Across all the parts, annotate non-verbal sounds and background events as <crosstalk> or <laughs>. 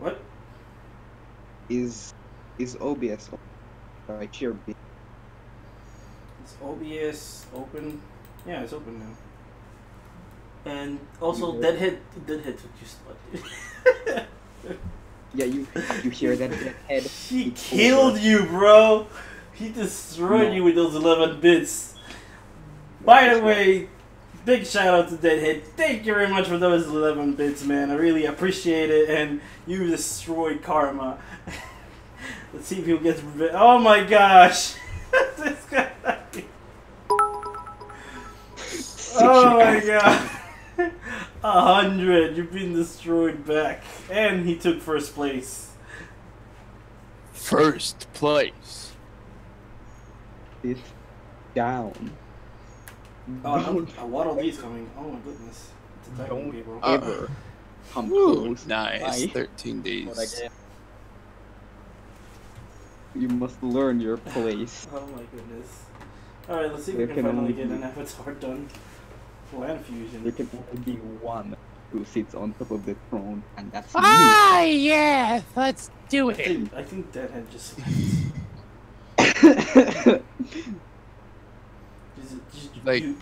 What? Is is OBS right here? Is OBS open? Yeah, it's open now. And also, You Deadhead, Deadhead took your spot. Yeah, you <laughs> you hear that that head? he killed over. you, bro. He destroyed No. you with those 11 bits. By the way, big shout out to Deadhead. Thank you very much for those 11 bits, man. I really appreciate it. And you destroyed Karma. <laughs> Let's see if he gets. revi- Oh my gosh. <laughs> this guy. <laughs> Oh my god. A hundred. You've been destroyed back. And he took first place. First place. Sit down. Oh, Don't a Waddle Dee's coming. Oh my goodness. It's attacking Don't people. Uh, ever come Woo, nice. Bye. 13 days. You must learn your place. <laughs> Oh my goodness. Alright, let's see if we can can finally get be- an avatar done. Land fusion. There can only be one who sits on top of the throne, and that's Ah, yeah, let's do I it. think, I think Deadhead just <laughs> Just, just, Like, you,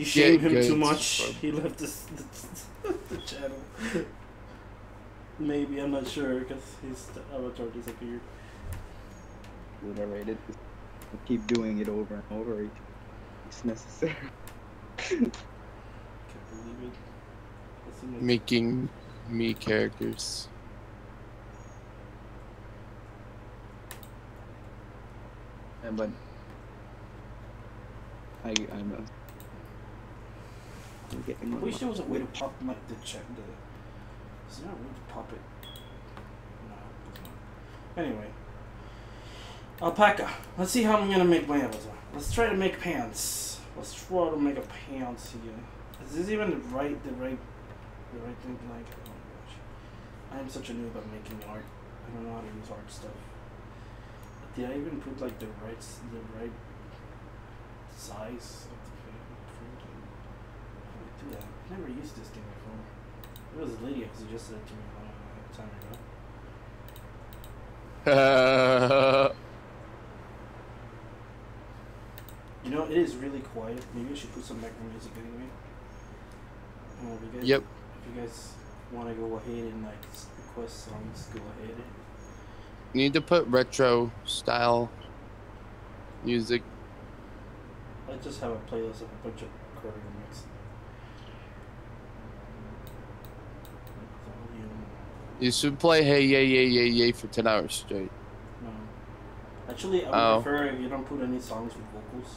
you shamed him too much. from- He left this, <laughs> the, the channel. Maybe, I'm not sure, because his avatar disappeared. Obliterated. Keep doing it over and over. It's necessary. Can't believe it. That seemed like- Making me characters. Yeah, but I I'm, uh, I'm getting I wish there was a way to pop like the check the. Is there a way to pop it? No. Anyway. Alpaca. Let's see how I'm gonna make my avatar. Let's try to make pants. Let's try to make a pants here. Is this even the right the right the right thing like oh my gosh. I am such a noob at making art. I don't know how to use art stuff. Did I even put like the right the right size of the print? How do I do that? I've never used this thing before. It was Lydia who suggested it to me a long time ago. <laughs> You know, it is really quiet. Maybe I should put some background music anyway. Uh, if guys, Yep. If you guys want to go ahead and like request songs, go ahead. You need to put retro style music. I just have a playlist of a bunch of Curry You should play Hey Yay Yay Yay Yay for 10 hours straight. No. Actually, I would Oh. prefer if you don't put any songs with vocals.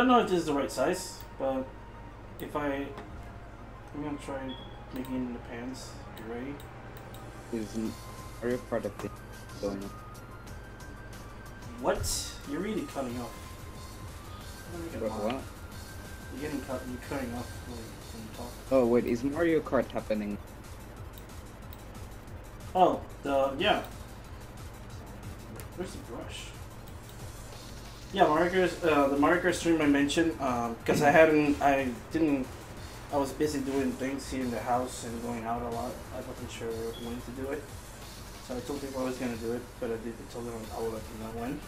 Don't know if this is the right size, but if I, I'm gonna try making the pants. You ready? Is Mario Kart a thing going on? What? You're really cutting off. Let me get What, what? You're getting cut. You're cutting off when you talk. Oh wait, is Mario Kart happening? Oh, the yeah. Where's the brush? Yeah, Mario Kart, uh, the Mario Kart stream I mentioned, because I hadn't, I didn't, I was busy doing things here in the house and going out a lot. I wasn't sure when to do it, so I told people I was gonna do it, but I did I told them I would let them know when.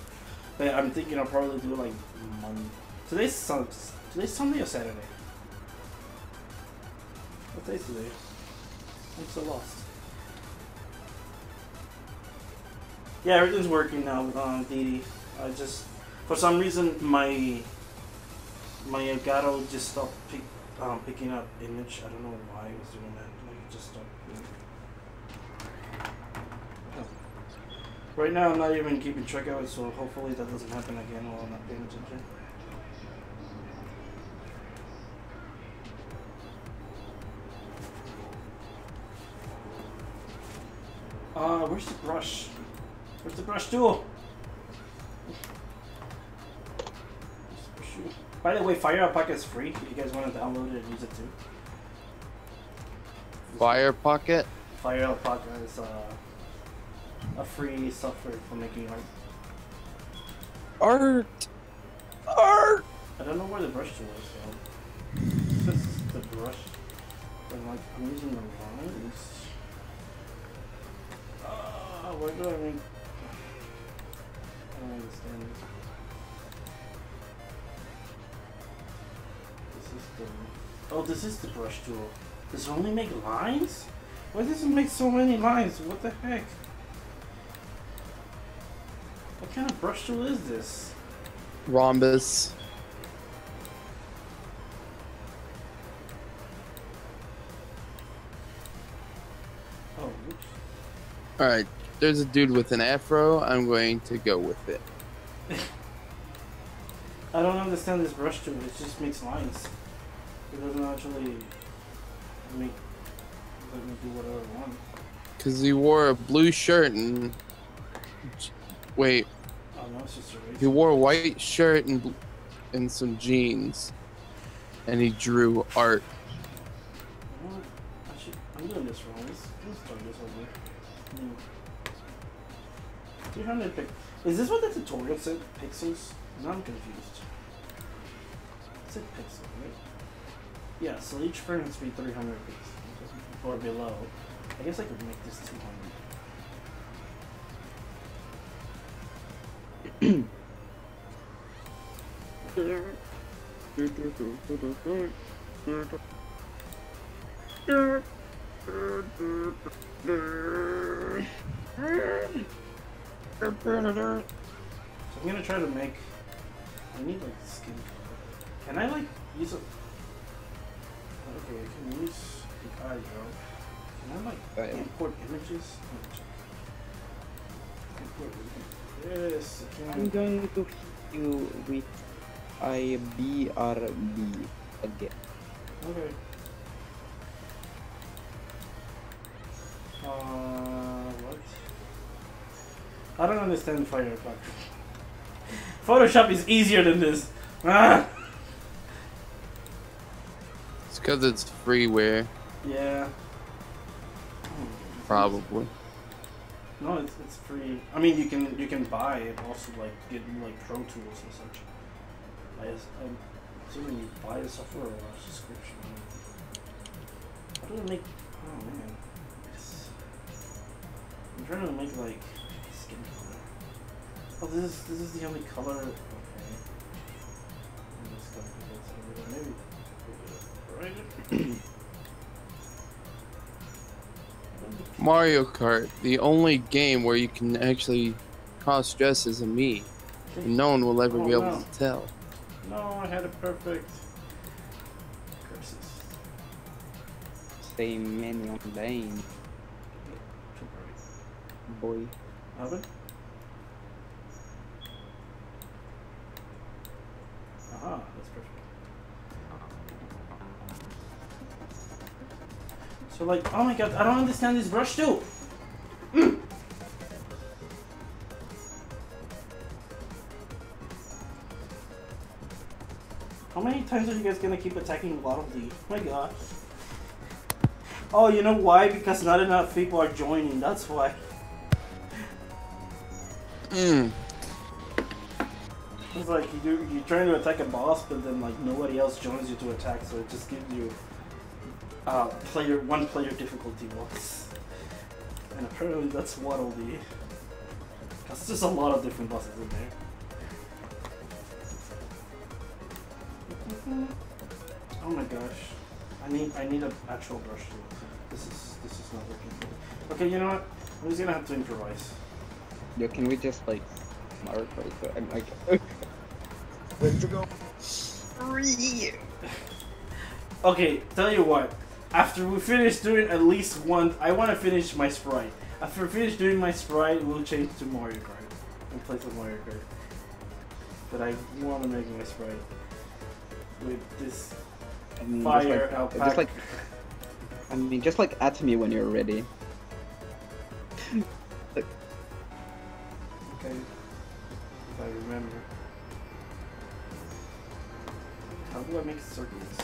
But I'm thinking I'll probably do it like Monday. Today's Sun- today's Sunday or Saturday. What day is today? I'm so lost. Yeah, everything's working now, um, Didi. I just, for some reason, my my Elgato just stopped pick, um, picking up image. I don't know why it was doing that. Like, it just stopped. it. Right now, I'm not even keeping track of it, so hopefully that doesn't happen again while I'm not paying attention. Uh, where's the brush? Where's the brush tool? By the way, Fire Alpaca is free. If you guys want to download it and use it too. Fire Pocket. Fire Alpaca is uh, a free software for making art. Art. Art. I don't know where the brush tool is though. This is the brush. But like I'm using the lines. Uh, where do I make? I don't understand this. The. Oh, this is the brush tool. Does it only make lines? Why does it make so many lines? What the heck? What kind of brush tool is this? Rhombus. Oh, oops. All right. There's a dude with an afro. I'm going to go with it. <laughs> I don't understand this brush tool. It just makes lines. It doesn't actually make let me do whatever I want. Cause he wore a blue shirt and wait, Oh no, it's just a he wore a white shirt and and some jeans, and he drew art. I should, I'm doing this wrong. Let's, let's start this over. New. 300 pic. Is this what the tutorial said? Pixels? Now I'm confused. It said pixel, right? Yeah, so each frame has to be 300 pixels or below. I guess I could make this 200. So I'm gonna try to make. I need like skin. Can I like use a? Okay, I can use the eyebrow. Can I like Oh, yeah. import images? Let me check. Import image. Yes, I I'm going to hit you with IBRB again. Okay. Uh, what? I don't understand Firefox. <laughs> Photoshop is easier than this. Ah! It's cause it's freeware, Yeah. probably. No, it's, it's free. I mean, you can you can buy it also like get like pro tools and such. I just, I'm assuming you buy the software or a subscription. How do I make? Oh man, It's- I'm trying to make like skin color. Oh, this is this is the only color. Okay. I'm just gonna over. Maybe. Right. <clears throat> Mario Kart, the only game where you can actually cause stress is a me, and no one will ever Oh, be able no. to tell. No, I had a perfect. Curses. Stay many on lane, boy. Oven? So like, oh my god, I don't understand this brush too. Mm. How many times are you guys gonna keep attacking Waddle Dee? Oh my god. Oh, you know why? Because not enough people are joining, that's why. Mm. It's like you do, you're trying to attack a boss, but then like nobody else joins you to attack, so it just gives you uh, player one player difficulty boss. And apparently that's Waddle Dee. Cause there's a lot of different bosses in there. Oh my gosh, I need I need an actual brush tool. This is this is not working. good. Okay, you know what? I'm just gonna have to improvise. Yo, can we just like mark right there? I'm like, where to go? <laughs> Three. <laughs> Okay, tell you what. After we finish doing at least one, I want to finish my sprite. After we finish doing my sprite, we'll change to Mario Kart and play some Mario Kart. But I want to make my sprite with this I mean, fire just like, alpaca. just like, I mean, just like at me when you're ready. okay, if I remember. How do I make circles?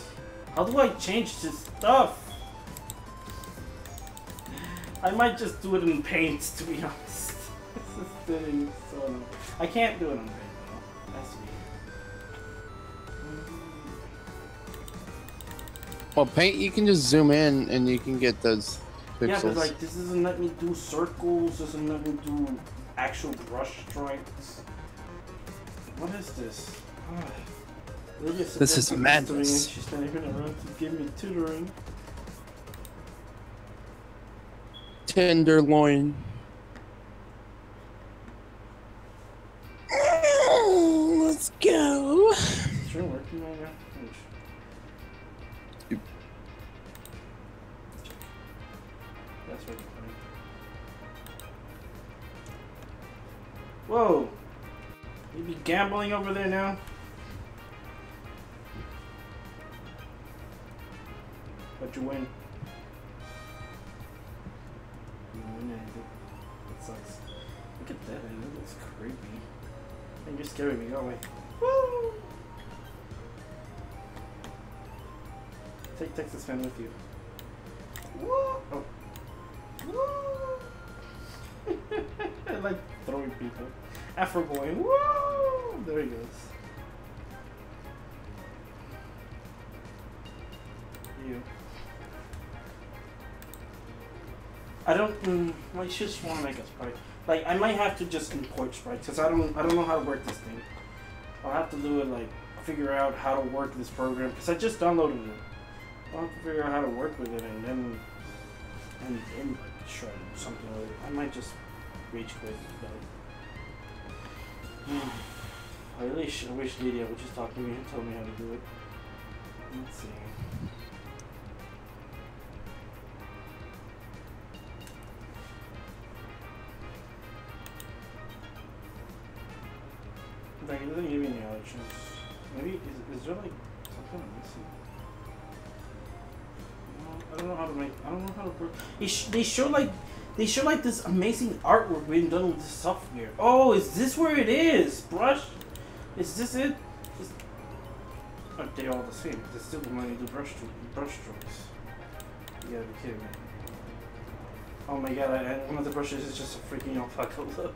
How do I change this stuff? I might just do it in paint, to be honest. this is doing so. I can't do it on paint though. That's. Well, paint you can just zoom in and you can get those pixels. Yeah, but like this doesn't let me do circles. Doesn't let me do actual brush strikes. What is this? Ah. This is madness. She's not even around to give me tutoring. Tenderloin. Oh, let's go. Is your working right now? Finish. That's working. Whoa! You be gambling over there now? But you win. You win anything. That sucks. Look at that, and it looks creepy. And you're scaring me, go we? Woo! Take TexasMan with you. Woo! Oh. Woo! <laughs> I like throwing people. Afro boy. Woo! There he goes. You. I don't. Mm, I just want to make a sprite. Like I might have to just import sprites because I don't. I don't know how to work this thing. I'll have to do it like figure out how to work this program because I just downloaded it. I'll have to figure out how to work with it and then and and like shred or something like. I might just rage quit. But <sighs> I really sh- I wish Lydia would just talk to me and tell me how to do it. Let's see. It doesn't give me any options. Maybe, is, is there like something I'm missing? I don't know how to make, I don't know how to work. They, sh- they show like, they show like this amazing artwork being done with this software. Oh, is this where it is? Brush? Is this it? Is, are they all the same? They still let me do brush, brush strokes. Gotta be kidding me. Oh my god, I, one of the brushes is just a freaking <laughs> alpaca look.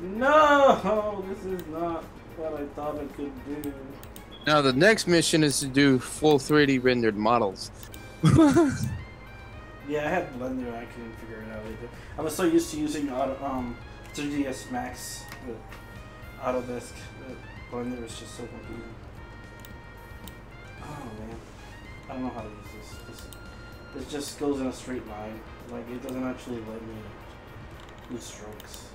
No, this is not what I thought I could do. Now the next mission is to do full 3D rendered models. <laughs> Yeah, I had Blender. I couldn't figure it out either. I was so used to using Auto, um, 3ds Max with Autodesk. Blender is just so confusing. Oh man, I don't know how to use this. this. It just goes in a straight line. Like it doesn't actually let me do strokes.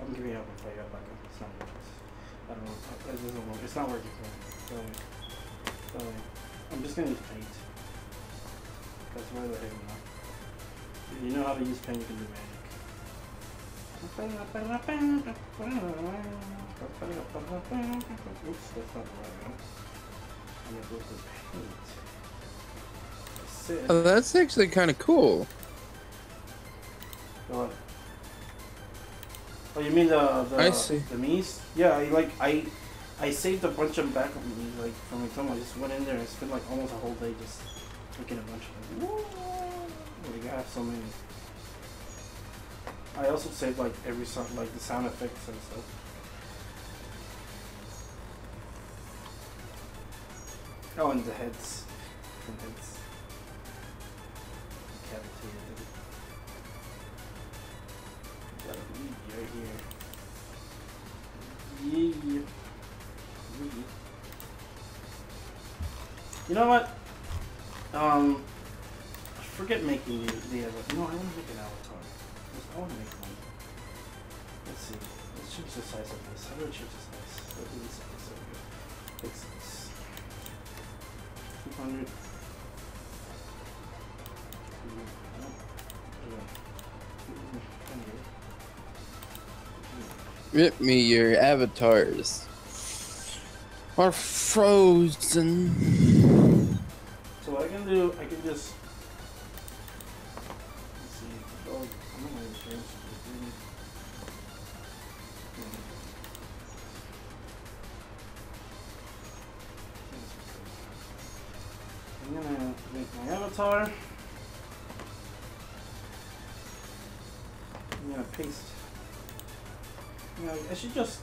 I'm giving up on play up. Like it's not working. I don't know. It doesn't work. It's not working for me. So, so I'm just gonna use paint. That's where the heck now. If you know how to use paint, you can do magic. Oops, that's not the right one. I'm gonna go to paint. Oh, that's actually kind of cool. What? Oh, you mean the the I see. the Mii's? Yeah, I like I I saved a bunch of backup Mii's like from my phone. I just went in there and spent like almost a whole day just looking at a bunch of them. Like I have so many. I also saved like every sound, like the sound effects and stuff. Oh, and the heads. Different heads. You know what? Um, forget making the, the avatar. No, I want to make an avatar. I want to make one. Let's see. Let's change the size of this. How do I change the size? Let's do go. Fix this. 200. Rip me your avatars. Are frozen. So what I can do, I can just. Oh, I'm gonna make my avatar. I'm gonna paste you I should just,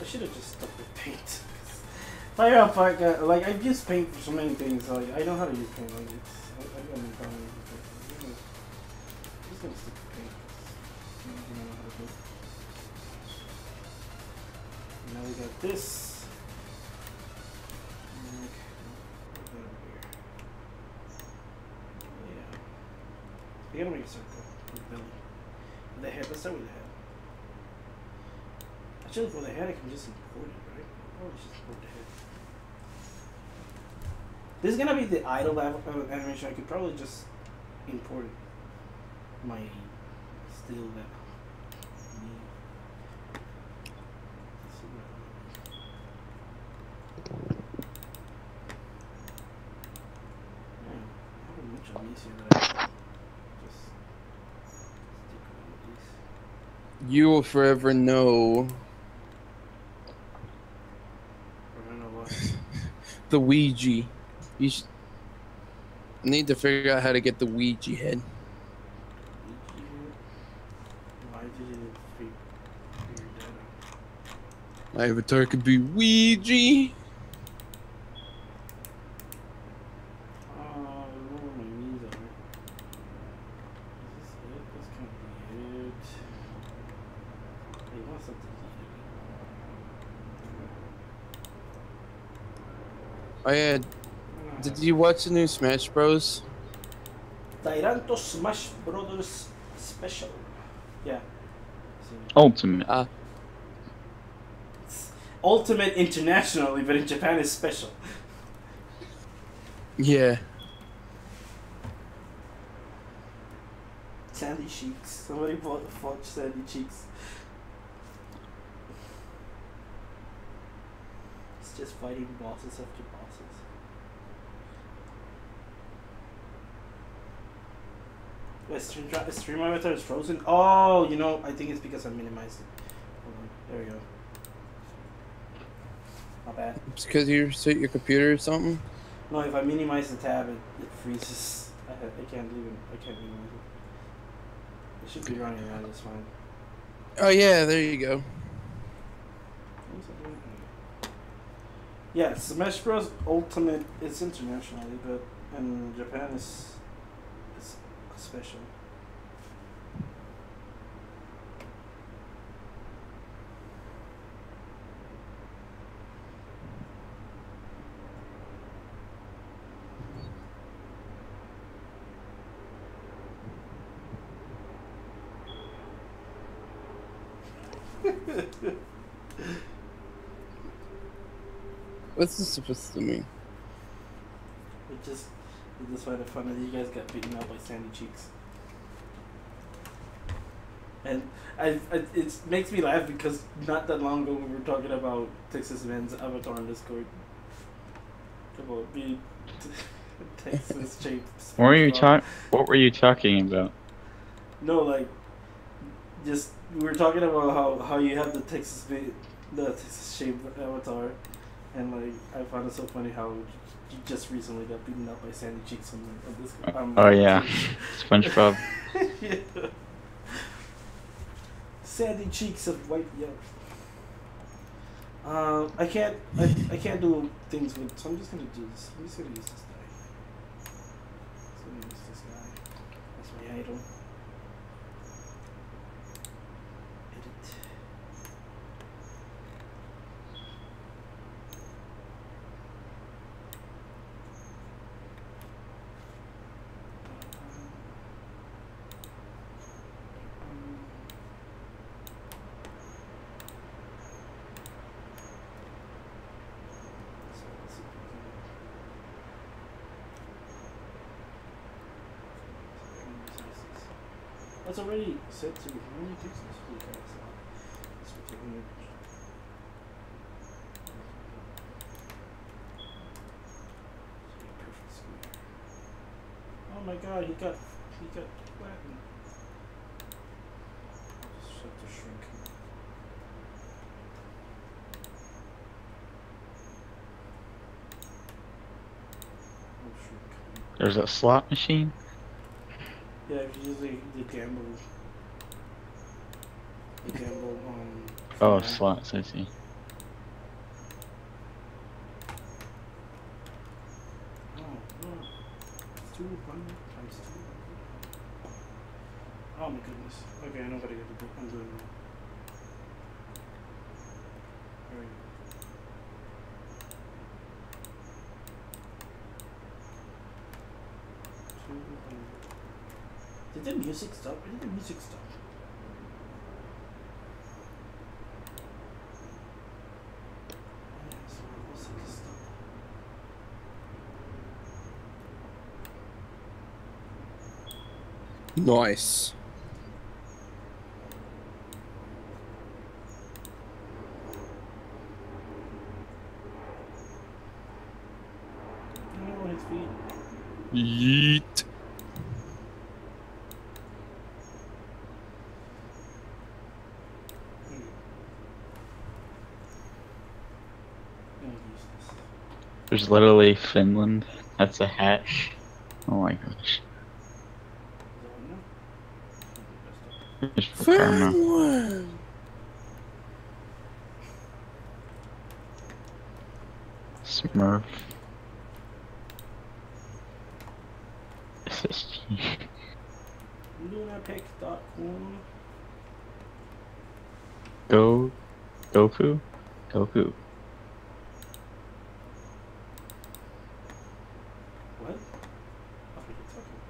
I should have just stuck with paint. <laughs> Fire Alpaca, uh, like I've used paint for so many things. Like I know how to use paint. Like it's, I, I got no problem with it. I'm just gonna stick with paint. you know, I how to do it. Now we got this. And. Yeah. We gotta make a circle with the belly. The head. Let's start with the head. Actually, for the head, I can just import it, right? Oh, just import the head. This is gonna be the idle animation. I could probably just import my still that. me. Let's see what I want. Man, I have a bunch of these here that I just stick around with these. You will forever know I don't know what. The Ouija. You sh- need to figure out how to get the Ouija head. Why did you fig- figure that? My avatar could be Ouija. Uh, I don't know where my knees are. Is this it? This can't be it. Hey, you want something I had. to eat? Did you watch the new Smash Bros? Dairanto Smash Brothers Special. Yeah. Ultimate. Ah, Ultimate internationally, but in Japan it's special. <laughs> yeah. Sandy Cheeks. Somebody bought fought Sandy Cheeks. It's just fighting bosses after bosses. Wait, stream, stream avatar is frozen? Oh, you know, I think it's because I minimized it. Hold on, there we go. Not bad. It's because you reset your computer or something. No, if I minimize the tab, it, it freezes. I, I can't leave it. I can't minimize it. It should be running around just fine. Oh yeah, there you go. What was I doing here? Yeah, Smash Bros. Ultimate. is internationally, but in Japan it's it's special. What's this supposed to mean? It just it just find it funny that you guys got beaten up by Sandy Cheeks. And I, I it makes me laugh because not that long ago we were talking about TexasMan's avatar on Discord. About being <laughs> Texas <laughs> shaped. What were you talk? What were you talking about? No, like, just we were talking about how how you have the Texas vi- the Texas shaped avatar, and like I found it so funny how you just recently got beaten up by Sandy Cheeks on, on this. Um, Oh yeah, SpongeBob. <laughs> yeah. Sandy Cheeks of white yolk. Uh, I can't I, I can't do things with so I'm just gonna do this. I'm just gonna use this guy. Just gonna use this guy. That's my idol. Edit. Um, so let's see if we can- That's already set to how many pixels we got so let's switch it image. See, perfect square. Oh my god, he got he got flattened. I'll just have to shrink him. Oh, shrink him. There's a slot machine. Yeah, if use the, the gamble. The gamble, um. Oh, slots. I see. Oh, no. 200 times 200. Oh my goodness. Okay, I know what I gotta do. I'm doing it. There we go. Two hundred. Did the music stop? Where did the music stop? Yeah, so the music stopped. Nice. Yeet. Hmm. I'm gonna use this. There's literally Finland. That's a hat. Oh my gosh. Finland. Smurf. SSG. <laughs> Lunapic.com. Go. Goku. Goku. What? Oh, what are you talking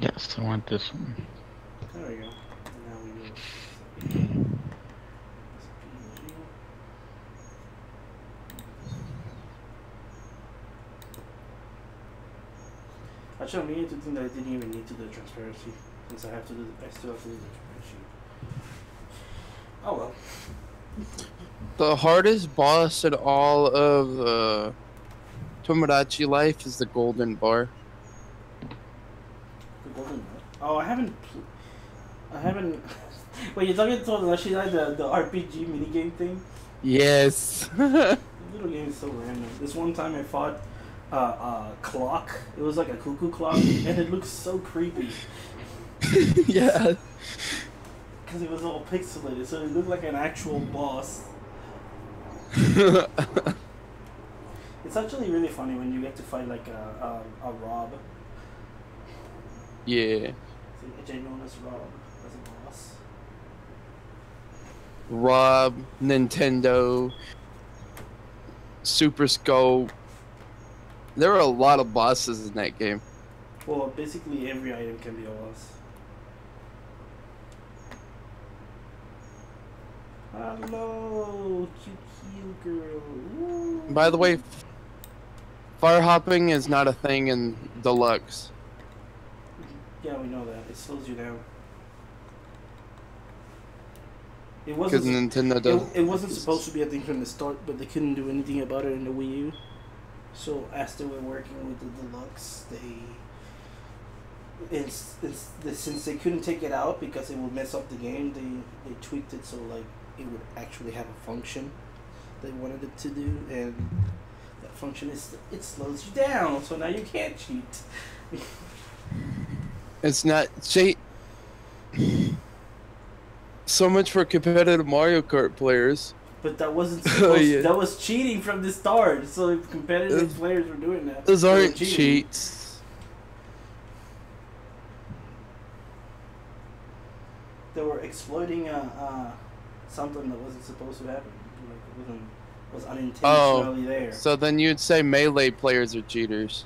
Yes, I want this one. There we go. Now we will. That's PNG. Actually, I'm beginning to think that I didn't even need to do the transparency since I have to do. The, I still have to do the transparency. Oh well. The hardest boss in all of uh, Tomodachi Life is the golden bar. The golden Knight. Oh, I haven't. Pl- I haven't. Wait, you're talking about the the the RPG minigame thing? Yes. <laughs> The little game is so random. This one time I fought uh, a clock. It was like a cuckoo clock, and it looked so creepy <laughs> yeah. because it was all pixelated. So it looked like an actual boss. <laughs> It's actually really funny when you get to fight like a a, a Rob, yeah. so a ginormous Rob as a. Rob, Nintendo, Super Scope. There were a lot of bosses in that game. Well, basically every item can be a boss. Hello, cute, cute girl. Ooh. By the way, fire hopping is not a thing in Deluxe. Yeah, we know that. It slows you down. It wasn't. Nintendo does. It, it wasn't supposed to be a thing from the start, but they couldn't do anything about it in the Wii U. So as they were working with the deluxe, they. It's, it's, the- since they couldn't take it out because it would mess up the game, they, they tweaked it so like it would actually have a function they wanted it to do, and that function is it slows you down. So now you can't cheat. <laughs> It's not. See. So much for competitive Mario Kart players. But that wasn't Oh, <laughs> supposed. yeah. That was cheating from the start. So if competitive Uh, players were doing that, Those aren't cheating. cheats. They were exploiting uh, uh, something that wasn't supposed to happen. Like it wasn't was unintentionally there. So then you'd say melee players are cheaters.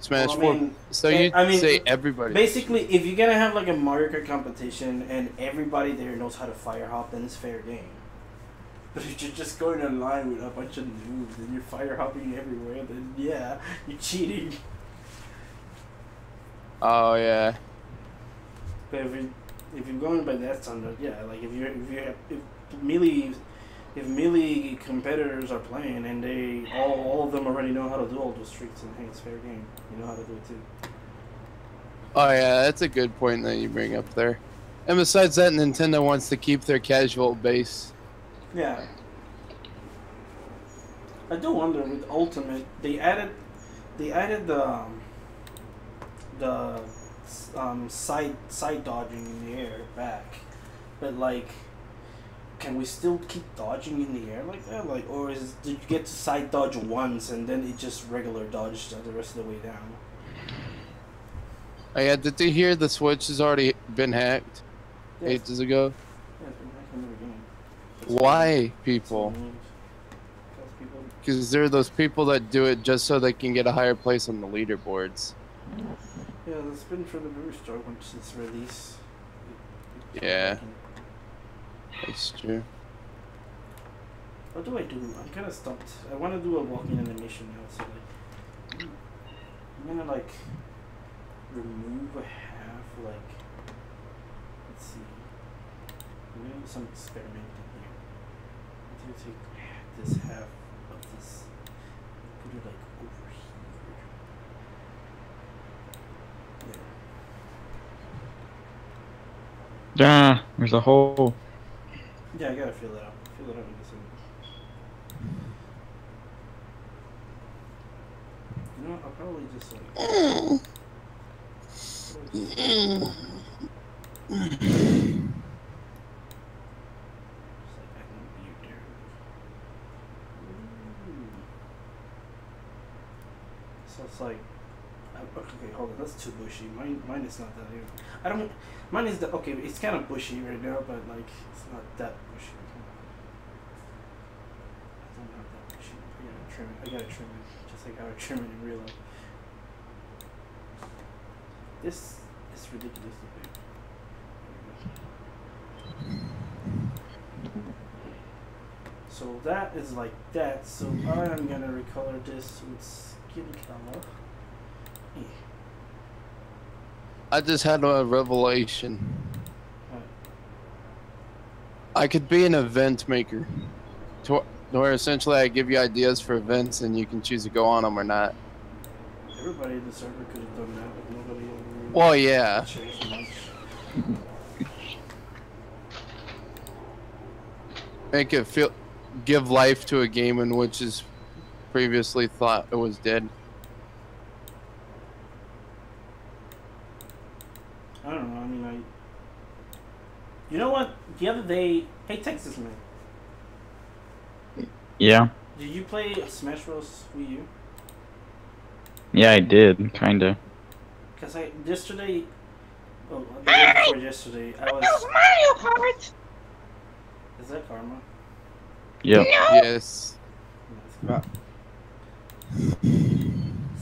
Smash Well, I 4. mean, so eh, you'd I mean, say everybody. Basically, if you're gonna have like a Mario Kart competition and everybody there knows how to fire hop, then it's fair game. <laughs> But if you're just going online with a bunch of noobs and you're fire hopping everywhere, then yeah, <laughs> you're cheating. Oh yeah. But if you if you're going by that standard, yeah, like if you're if you have if melee if melee competitors are playing and they all all of them already know how to do all those tricks and hey, it's fair game. You know how to do it too. Oh yeah, that's a good point that you bring up there. And besides that, Nintendo wants to keep their casual base. Yeah. I do wonder with Ultimate they added they added the um, the um, side side dodging in the air back, but like, can we still keep dodging in the air like that? Like, or is did you get to side dodge once and then it just regular dodged the rest of the way down? Oh yeah, did you hear the Switch has already been hacked it's- ages ago? yeah, it's been back in the beginning. Why, people? news. 'Cause people Because there are those people that do it just so they can get a higher place on the leaderboards. Yeah, it's been for the very start when its release. It- it- Yeah. That's true. What do I do? I'm kind of stumped. I want to do a walking animation now, so like, I'm gonna like remove a half, like, let's see. I'm gonna do some experimenting here. I'm gonna take this half of this, put it like over here. Yeah. Ah, there's a hole. Yeah, I gotta feel it out. Feel it out in this. You know what? I'll probably just like. So it's like. Okay, hold on. That's too bushy. Mine, mine is not that. Either. I don't. Mine is the okay. It's kind of bushy right now, but like not that bushy. I don't have that bushy. I gotta trim it. I gotta trim it, just like I trim it in real life. This is ridiculously big. So that is like that. So I'm gonna recolor this with skin color. I just had a revelation. I could be an event maker. To where essentially I give you ideas for events and you can choose to go on them or not. Everybody in the server could have done that, but nobody ever Well, yeah. Make it feel, give life to a game in which is previously thought it was dead. I don't know. I mean, I. You know what? The other day, hey Texas man, Yeah. did you play Smash Bros. Wii U? Yeah, I did, kinda. Cause I yesterday, oh, the day before yesterday, I was. Mario Kart! Is that Karma? Yep. Yes. No, it's-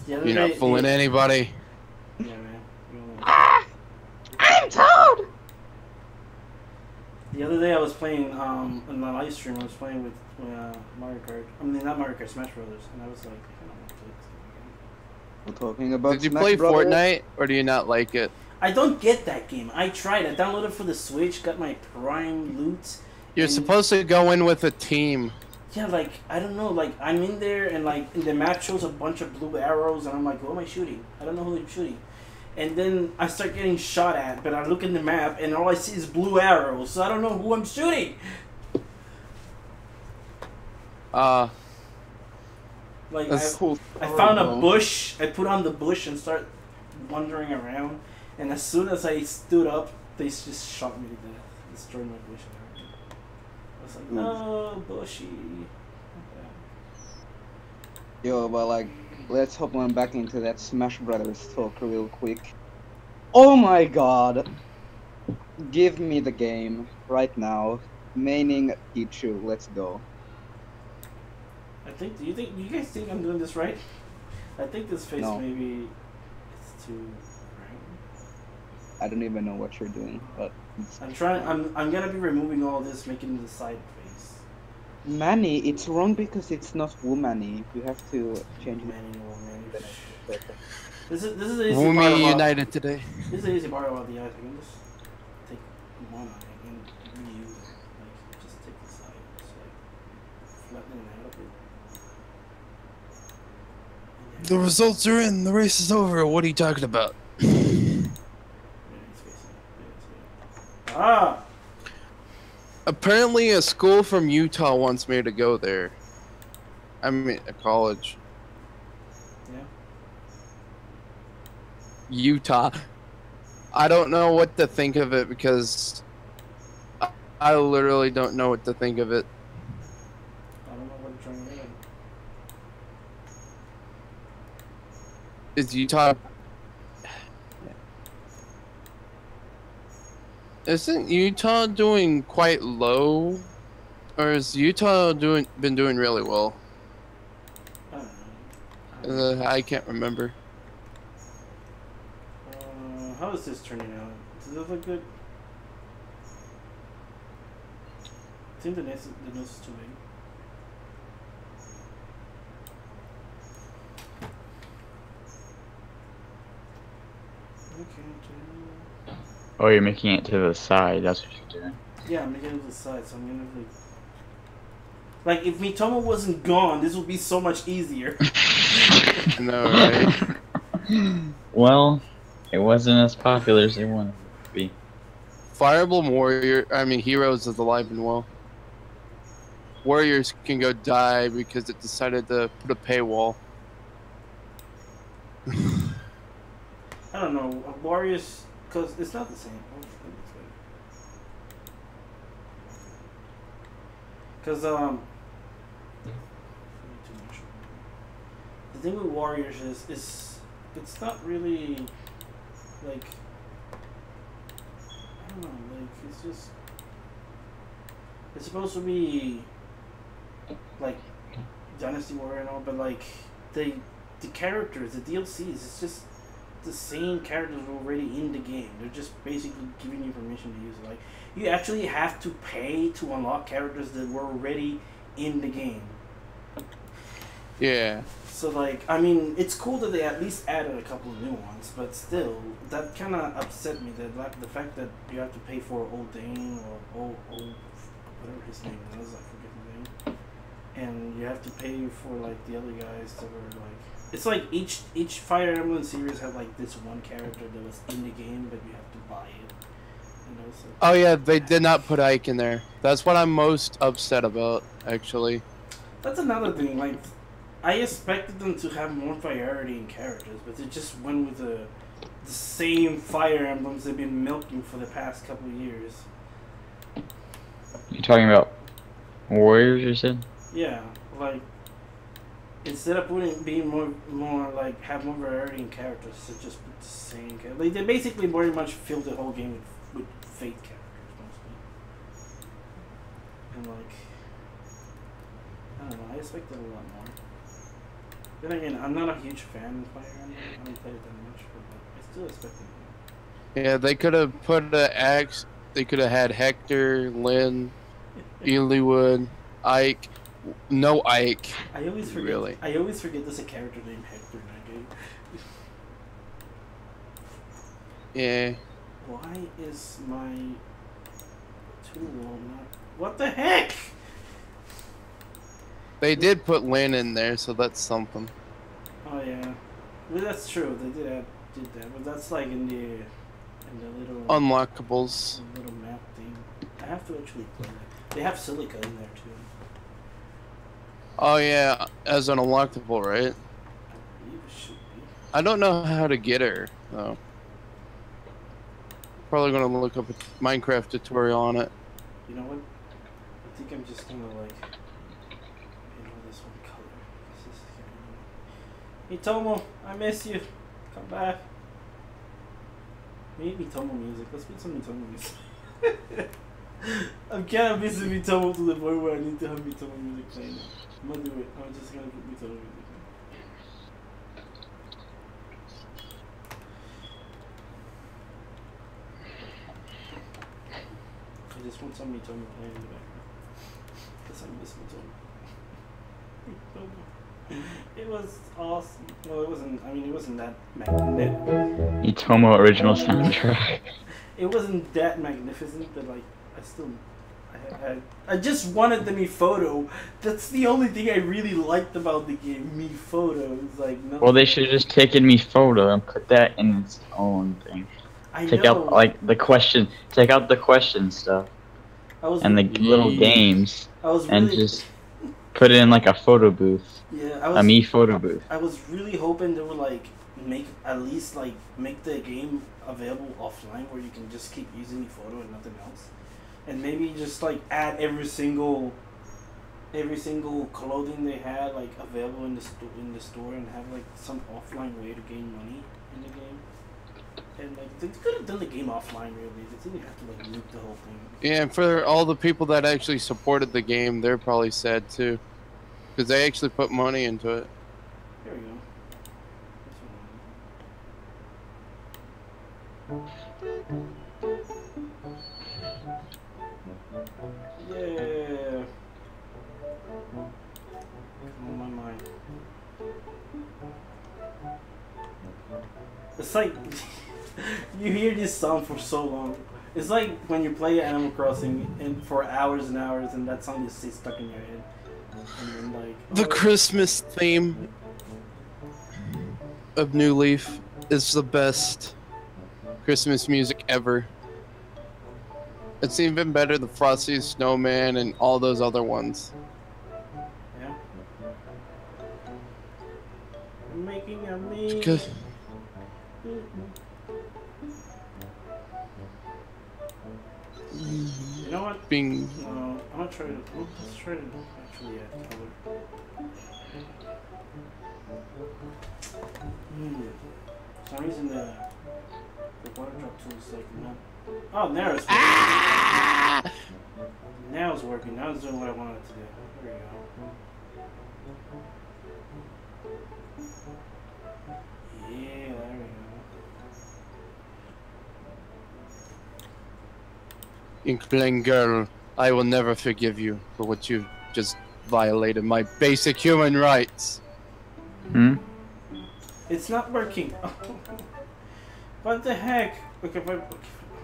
The You're day, not fooling the, anybody. Yeah, man. Ah! I'm Toad! The other day I was playing um in my live stream. I was playing with uh, Mario Kart. I mean, not Mario Kart, Smash Brothers, and I was like, I don't want to play this game again. We're talking about Did you Smash play Brothers? Fortnite or do you not like it? I don't get that game. I tried. I downloaded for the Switch. Got my Prime loot. You're and- supposed to go in with a team. Yeah, like I don't know. Like I'm in there, and like the map shows a bunch of blue arrows, and I'm like, who am I shooting? I don't know who I'm shooting. And then I start getting shot at, but I look in the map, and all I see is blue arrows, so I don't know who I'm shooting. Uh, Like I, Cool. I found a bush. I put on the bush and start wandering around. And as soon as I stood up, they just shot me to death, destroyed my bush. I was like, no, bushy. Okay. Yo, but like, let's hop on back into that Smash Brothers talk real quick. Oh my god! Give me the game right now. Maining Pichu, let's go. I think. Do you think? Do you guys think I'm doing this right? I think this face No. maybe it's too. Right? I don't even know what you're doing, but. I'm trying. I'm. I'm gonna be removing all this, making the side. Manny, it's wrong because it's not womany. You have to change it. Many more, many. This is this is the easy Wumi part about. United today. This is the easy part about the eyes. I can just take one eye and reuse it. Like, just take the side, just like flatten it out a bit. The results are in. The race is over. What are you talking about? Yeah, he's facing it. Yeah, it's good. Ah! Apparently, a school from Utah wants me to go there. I mean, a college. Yeah. Utah. I don't know what to think of it because I, I literally don't know what to think of it. I don't know what you're trying to do. Is Utah? Isn't Utah doing quite low, or is Utah doing been doing really well? I. Uh, I can't remember. Uh, how is this turning out? Does it look good? I think the nose, the nose is too big. Okay, turn- Oh, you're making it to the side. That's what you're doing. yeah, I'm making it to the side, so I'm gonna like. Like, if Miitomo wasn't gone, this would be so much easier. <laughs> no, right? <laughs> well, it wasn't as popular as they wanted it to be. Fire Emblem Warrior, I mean Heroes is alive and well. Warriors can go die because it decided to put a paywall. I don't know, Warriors, because it's not the same. Because, um, the thing with Warriors is, is it's not really, like, I don't know, like, it's just, it's supposed to be, like, Dynasty Warrior and all, but, like, they, the characters, the DLCs, it's just, the same characters already in the game. They're just basically giving you permission to use it. Like you actually have to pay to unlock characters that were already in the game. Yeah. So like, I mean, it's cool that they at least added a couple of new ones, but still, that kind of upset me. That like the fact that you have to pay for Old Dane or Old, old whatever his name was, I forget the name, and you have to pay for like the other guys that were like. It's like each each Fire Emblem series had like this one character that was in the game, but you have to buy it. You know, so Oh yeah, they did not put Ike in there. That's what I'm most upset about, actually. That's another thing. Like, I expected them to have more variety in characters, but they just went with the, the same Fire Emblems they've been milking for the past couple of years. You talking about warriors? You said. Yeah, like instead of putting being more more like have more variety in characters, they just put the same. Character. Like they basically very much filled the whole game with, with fate characters mostly, and like I don't know. I expected a lot more. Then again, I'm not a huge fan of Fire Emblem. I don't play it that much, but I still expected more. Yeah, they could have put an axe. They could have had Hector, Lyn, <laughs> Eliwood, Ike. No Ike. I always forget. Really? I always forget there's a character named Hector in that game. Yeah. Why is my tool not? What the heck? They did put Lyn in there, so that's something. Oh yeah, well, that's true. They did add, did that, but that's like in the in the little Unlockables. little map thing. I have to actually play that. They have Celica in there too. Oh yeah, as an unlockable, right? I don't know how to get her though. Probably gonna look up a Minecraft tutorial on it. You know what? I think I'm just gonna like. You know this one color. This is Hey Tomo, I miss you. Come back. Need Miitomo music. Let's put some Miitomo music. <laughs> I'm kind of missing Miitomo to the point where I need to have Miitomo music playing. I'm gonna do it. I'm just gonna put Miitomo music. I just want some Miitomo playing in the background. Because I miss. Miitomo. <laughs> It was awesome. Well, it wasn't. I mean, it wasn't that magnificent. Itomo original soundtrack. <laughs> It wasn't that magnificent, but like, I still. I, just wanted the Me photo. That's the only thing I really liked about the game. Me photo is like no. Well, they should have just taken me photo and put that in its own thing. I Take know. out like the question, take out the question stuff I was and the really, little games, I was and just Put it in like a photo booth. Yeah, I was. A me photo booth. I was really hoping they would like make at least like make the game available offline where you can just keep using the photo and nothing else, and maybe just like add every single every single clothing they had like available in the sto- in the store and have like some offline way to gain money in the game. And like they could have done the game offline really. They didn't have to like nuke the whole thing. Yeah, and for all the people that actually supported the game, they're probably sad too, because they actually put money into it. There we go. That's what It's like <laughs> you hear this song for so long. It's like when you play Animal Crossing and for hours and hours, and that song just stays stuck in your head. And then like The oh, Christmas theme of New Leaf is the best Christmas music ever. It's even better than Frosty the Snowman and all those other ones. Yeah. I'm making a me. Because You know what? being No, I'm gonna try to. Let's try to actually add color. Hmm. For some reason the the water drop tool is like not. Oh, now it's working. ah! Now it's working. Now it's doing what I wanted to do. There we go. Yeah, there we go. Inkling girl, I will never forgive you for what you've just violated my basic human rights. Hmm? It's not working. <laughs> what the heck? Okay, but okay,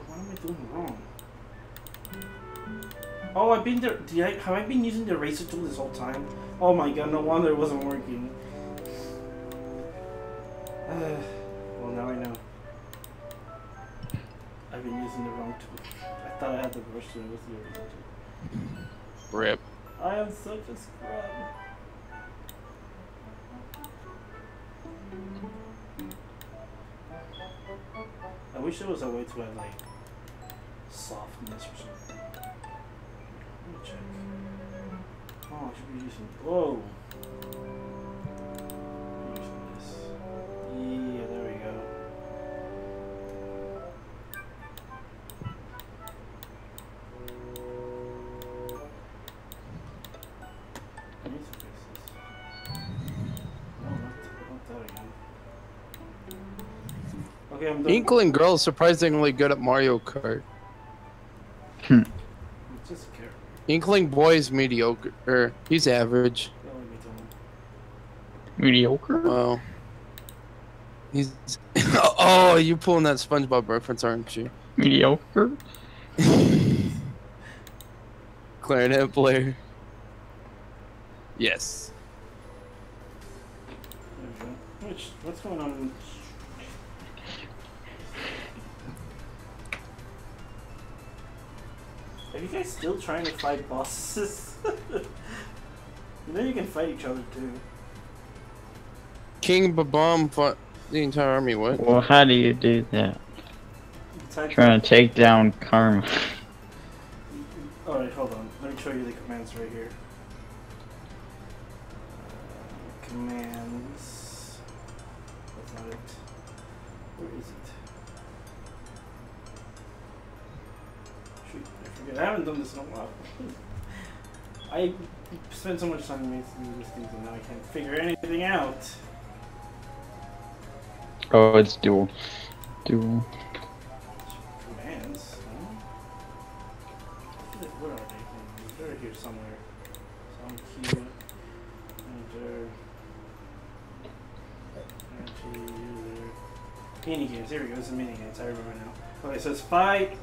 what am I doing wrong? Oh, I've been there. Did I have I been using the eraser tool this whole time? Oh my god, no wonder it wasn't working. Uh, <sighs> well, now I know. I've been using the wrong tool. I thought I had the brush tool with tool. Rip. I am such a scrub. I wish there was a way to add like softness or something. Let me check. Oh, I should be using. Whoa. Using this. Yeah, Okay, I'm done. Inkling girl is surprisingly good at Mario Kart. It's just a character. Inkling boy is mediocre. Er, he's average. Don't let me tell him. Mediocre? Well, he's. <laughs> oh, you pulling that SpongeBob reference, aren't you? Mediocre? <laughs> Clarinet player. Yes. There we go. Which, what's going on? Are you guys still trying to fight bosses? <laughs> you know you can fight each other too. King Bob-omb fought the entire army. What? Well, how do you do that? Type Trying to take down Karma. <laughs> Alright, hold on. Let me show you the commands right here. Uh, commands. Shoot, I haven't done this in a while. I spent so much time making these things and now I can't figure anything out. Oh, it's dual. Dual. Commands? Huh? Where are they? They're here somewhere. So I'm Q. Enter. Enter user. Mini games. Here we go. This is mini games. I remember now. Okay, so it's fight.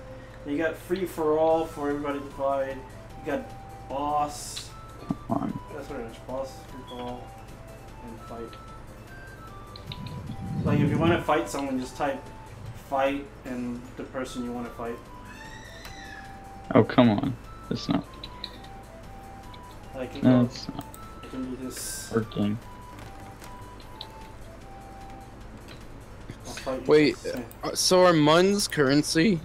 You got free for all for everybody to fight. You got boss. Come. That's what it is. Boss, free for all, and fight. Like if you want to fight someone, just type fight and the person you want to fight. Oh, come on. It's not. Like you No, go, it's not. You can do this. Working. I'll fight you Wait. Uh, So are Mun's currency?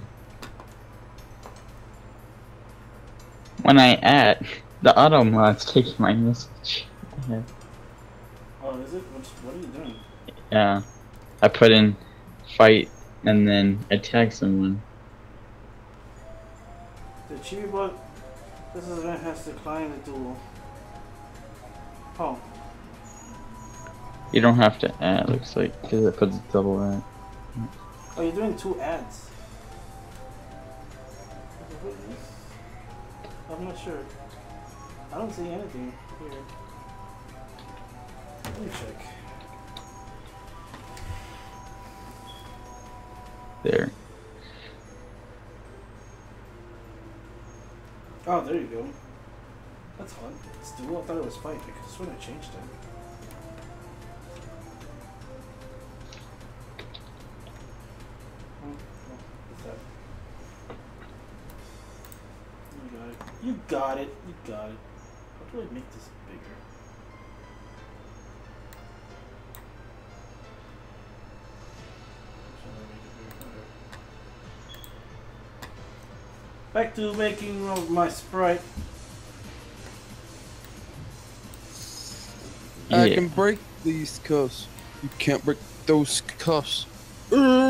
When I add, the auto mod's taking my message. Yeah. Oh, is it? What's, what are you doing? Yeah. I put in fight and then attack someone. The chibi bot. This event has to declined the duel. Oh, You don't have to add, looks like, because it puts a double ad. oh, you're doing two ads. I'm not sure. I don't see anything here. Let me check. There. Oh, there you go. That's odd. It's duel. I thought it was fight because when I changed it. Got it. You got it. You got it. How do I make this bigger? How do I make it bigger? Okay. Back to making of my sprite. I can break these cuffs. You can't break those cuffs. Mm-hmm.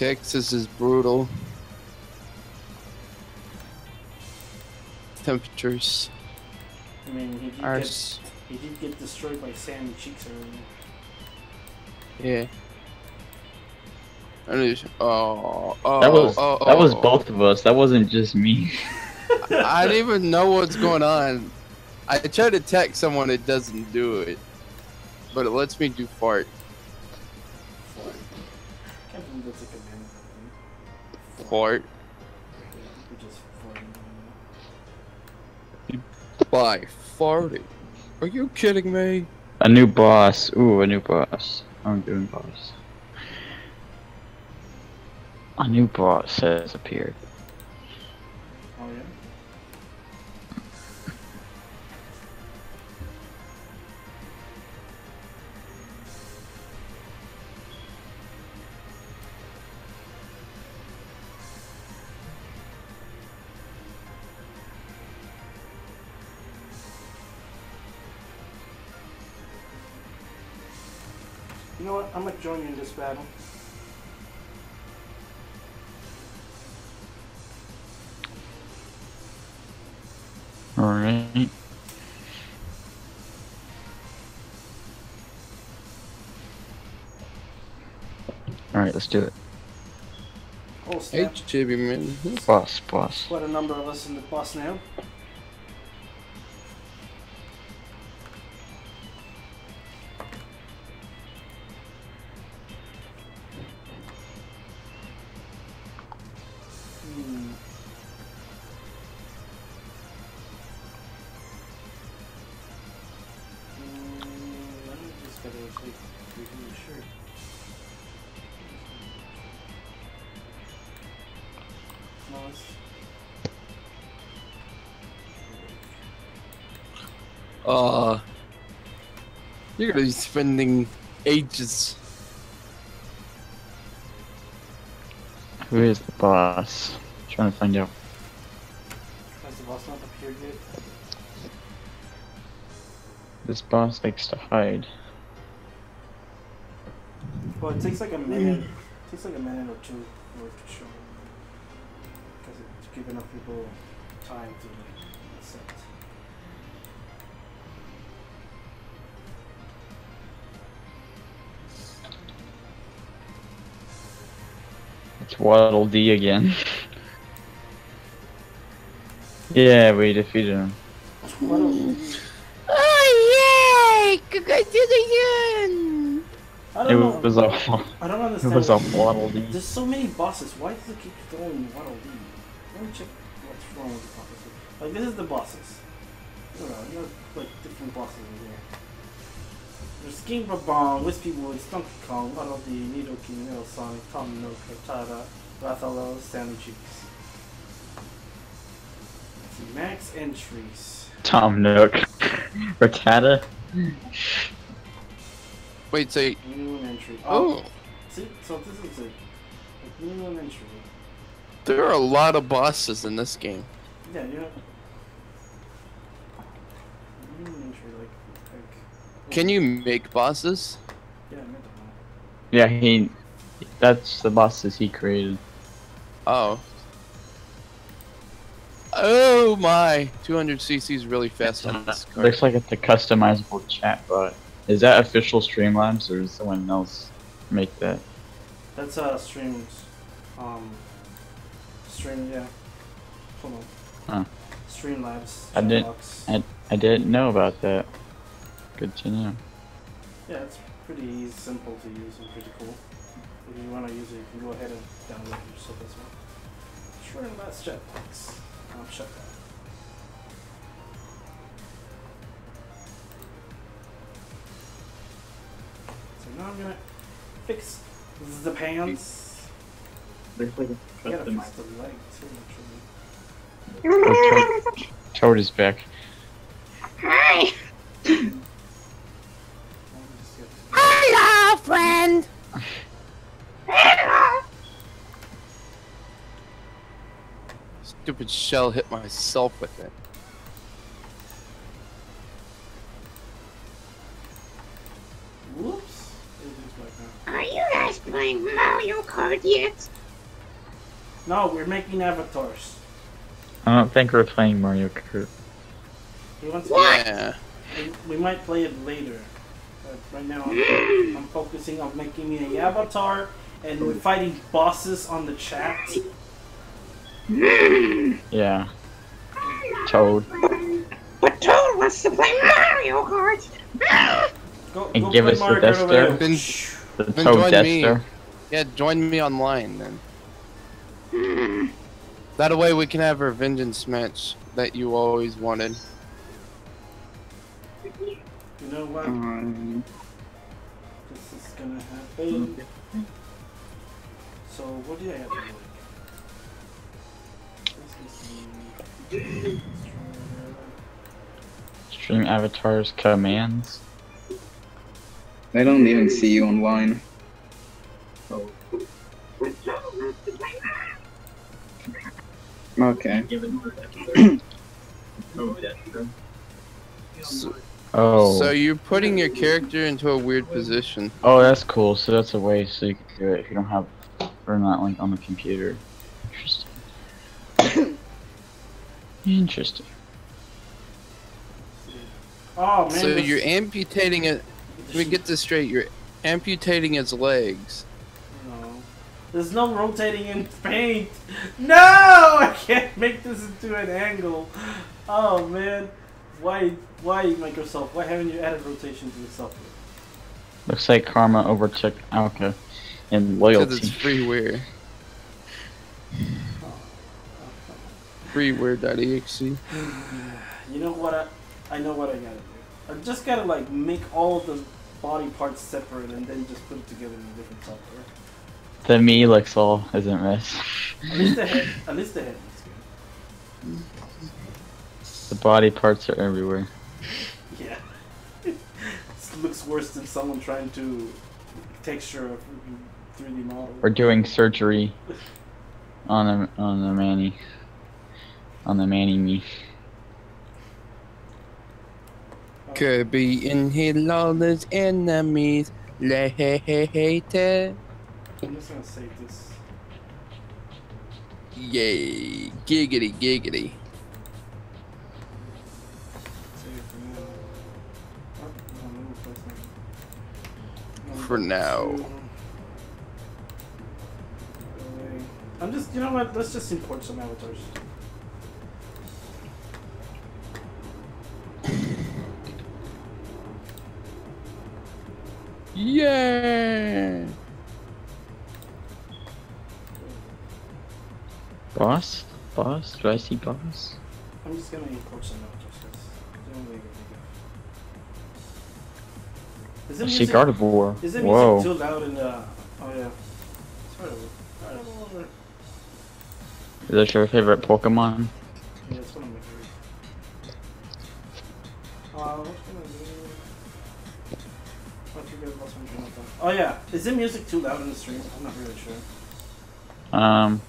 Texas is brutal. Temperatures I mean, he did, are. get, he did get destroyed by Sandy Cheeks earlier. Yeah. And oh, oh, That was oh, that was oh. both of us. That wasn't just me. <laughs> I don't even know what's going on. I try to text someone, it doesn't do it, but it lets me do fart. Fart. Fart by farting. Are you kidding me? A new boss. Ooh, a new boss. I'm doing boss. A new boss has appeared. Join you in this battle. Alright. Alright, let's do it. Oh Hey, snap! Chibi man. Boss, boss. Quite a number of us in the bus now. You're gonna be spending ages. Who is the boss? trying to find out. Has the boss not appeared yet? This boss likes to hide. Well, it takes like a hmm. minute. It takes like a minute or two for it to show. Because it's giving up people time to like Waddle Dee again. <laughs> yeah, we defeated him. Oh yay! I did it! I It don't know. was a <laughs> I don't it understand. was a waddle dee. There's so many bosses. Why does it keep throwing Waddle Dee? Let me check what's wrong with the bosses. Like this is the bosses. You know, you have like different bosses in here. There's King Bob-omb, Wispy Woods, Donkey Kong, Waddle Dee, Nidoking, Metal Sonic, Tom Nook, Rattata, Rathalos, Sandy Cheeks. Max entries. Tom Nook. Rattata. Wait, so New an entry. Oh, oh, See, so this is it. Like, new an entry. there are a lot of bosses in this game. Yeah, you know. New an entry, like, like. Can you make bosses? Yeah, I meant that one. Yeah, he. That's the bosses he created. Oh. Oh my! 200 cc is really fast on this card. Looks like it's a customizable chat bot. Is that official Streamlabs or does someone else make that? That's uh streams. Um. Stream, yeah. Hold on. Huh. Streamlabs. I didn't- I, I didn't know about that. Good to know. Yeah, it's pretty easy, simple to use and pretty cool. If you want to use it, you can go ahead and download it yourself as well. Streamlabs Jetpacks. Um, shut that. So now I'm gonna fix the pants. Looks like I gotta fix the leg too, actually. Oh, <laughs> Toad, Toad is back. Hi. <laughs> Hello, friend. Stupid shell hit myself with it. Whoops. It is like that. Are you guys playing Mario Kart yet? No, we're making avatars. I don't think we're playing Mario Kart. He wants What? Yeah. We, we might play it later. But right now, I'm, I'm focusing on making me a avatar, and we're fighting bosses on the chat. Yeah. Toad. But Toad wants to play Mario Kart. Go, And go give us the Mario Kart Death over there. Star. Then- The Then Toad join me. Yeah, join me online then. That way we can have our vengeance match that you always wanted. You know what? Um, This is gonna happen. So, what do I have to do? This is the- Stream avatars commands. I don't even see you online. Okay. <clears throat> So, Oh. so you're putting your character into a weird position. Oh, that's cool. So that's a way so you can do it if you don't have, or not like on the computer. Interesting. <coughs> Interesting. Oh man. So you're amputating it. Let me get this straight. You're amputating its legs. No. There's no rotating in <laughs> paint. No! <laughs> I can't make this into an angle. Oh man. Why why Microsoft? Why haven't you added rotation to the software? Looks like Karma overtook Alka in Because it's loyalty. freeware. Freeware.exe. You know what I I know what I gotta do. I just gotta like make all of the body parts separate and then just put it together in a different software. The me looks all isn't this. At least the head at least the head looks good. <laughs> The body parts are everywhere. <laughs> Yeah. it looks worse than someone trying to texture a 3D model. We're doing surgery <laughs> on the on the Manny. On the Manny me. Kirby inhale all his enemies. Later. I'm just gonna save this. Yay. Giggity giggity. For now. I'm just, you know what? Let's just import some avatars. Yeah. Boss? Boss? Do I see boss? I'm just gonna encroach some notes Is the I see music, Gardevoir. is the Whoa. too loud in the... Oh yeah. Sort of. I don't know. Is that your favorite Pokemon? Yeah, it's one of my favorite. Uh, what's gonna do? What you guys lost my train of thought. Oh yeah, is the music too loud in the stream? I'm not really sure. Um,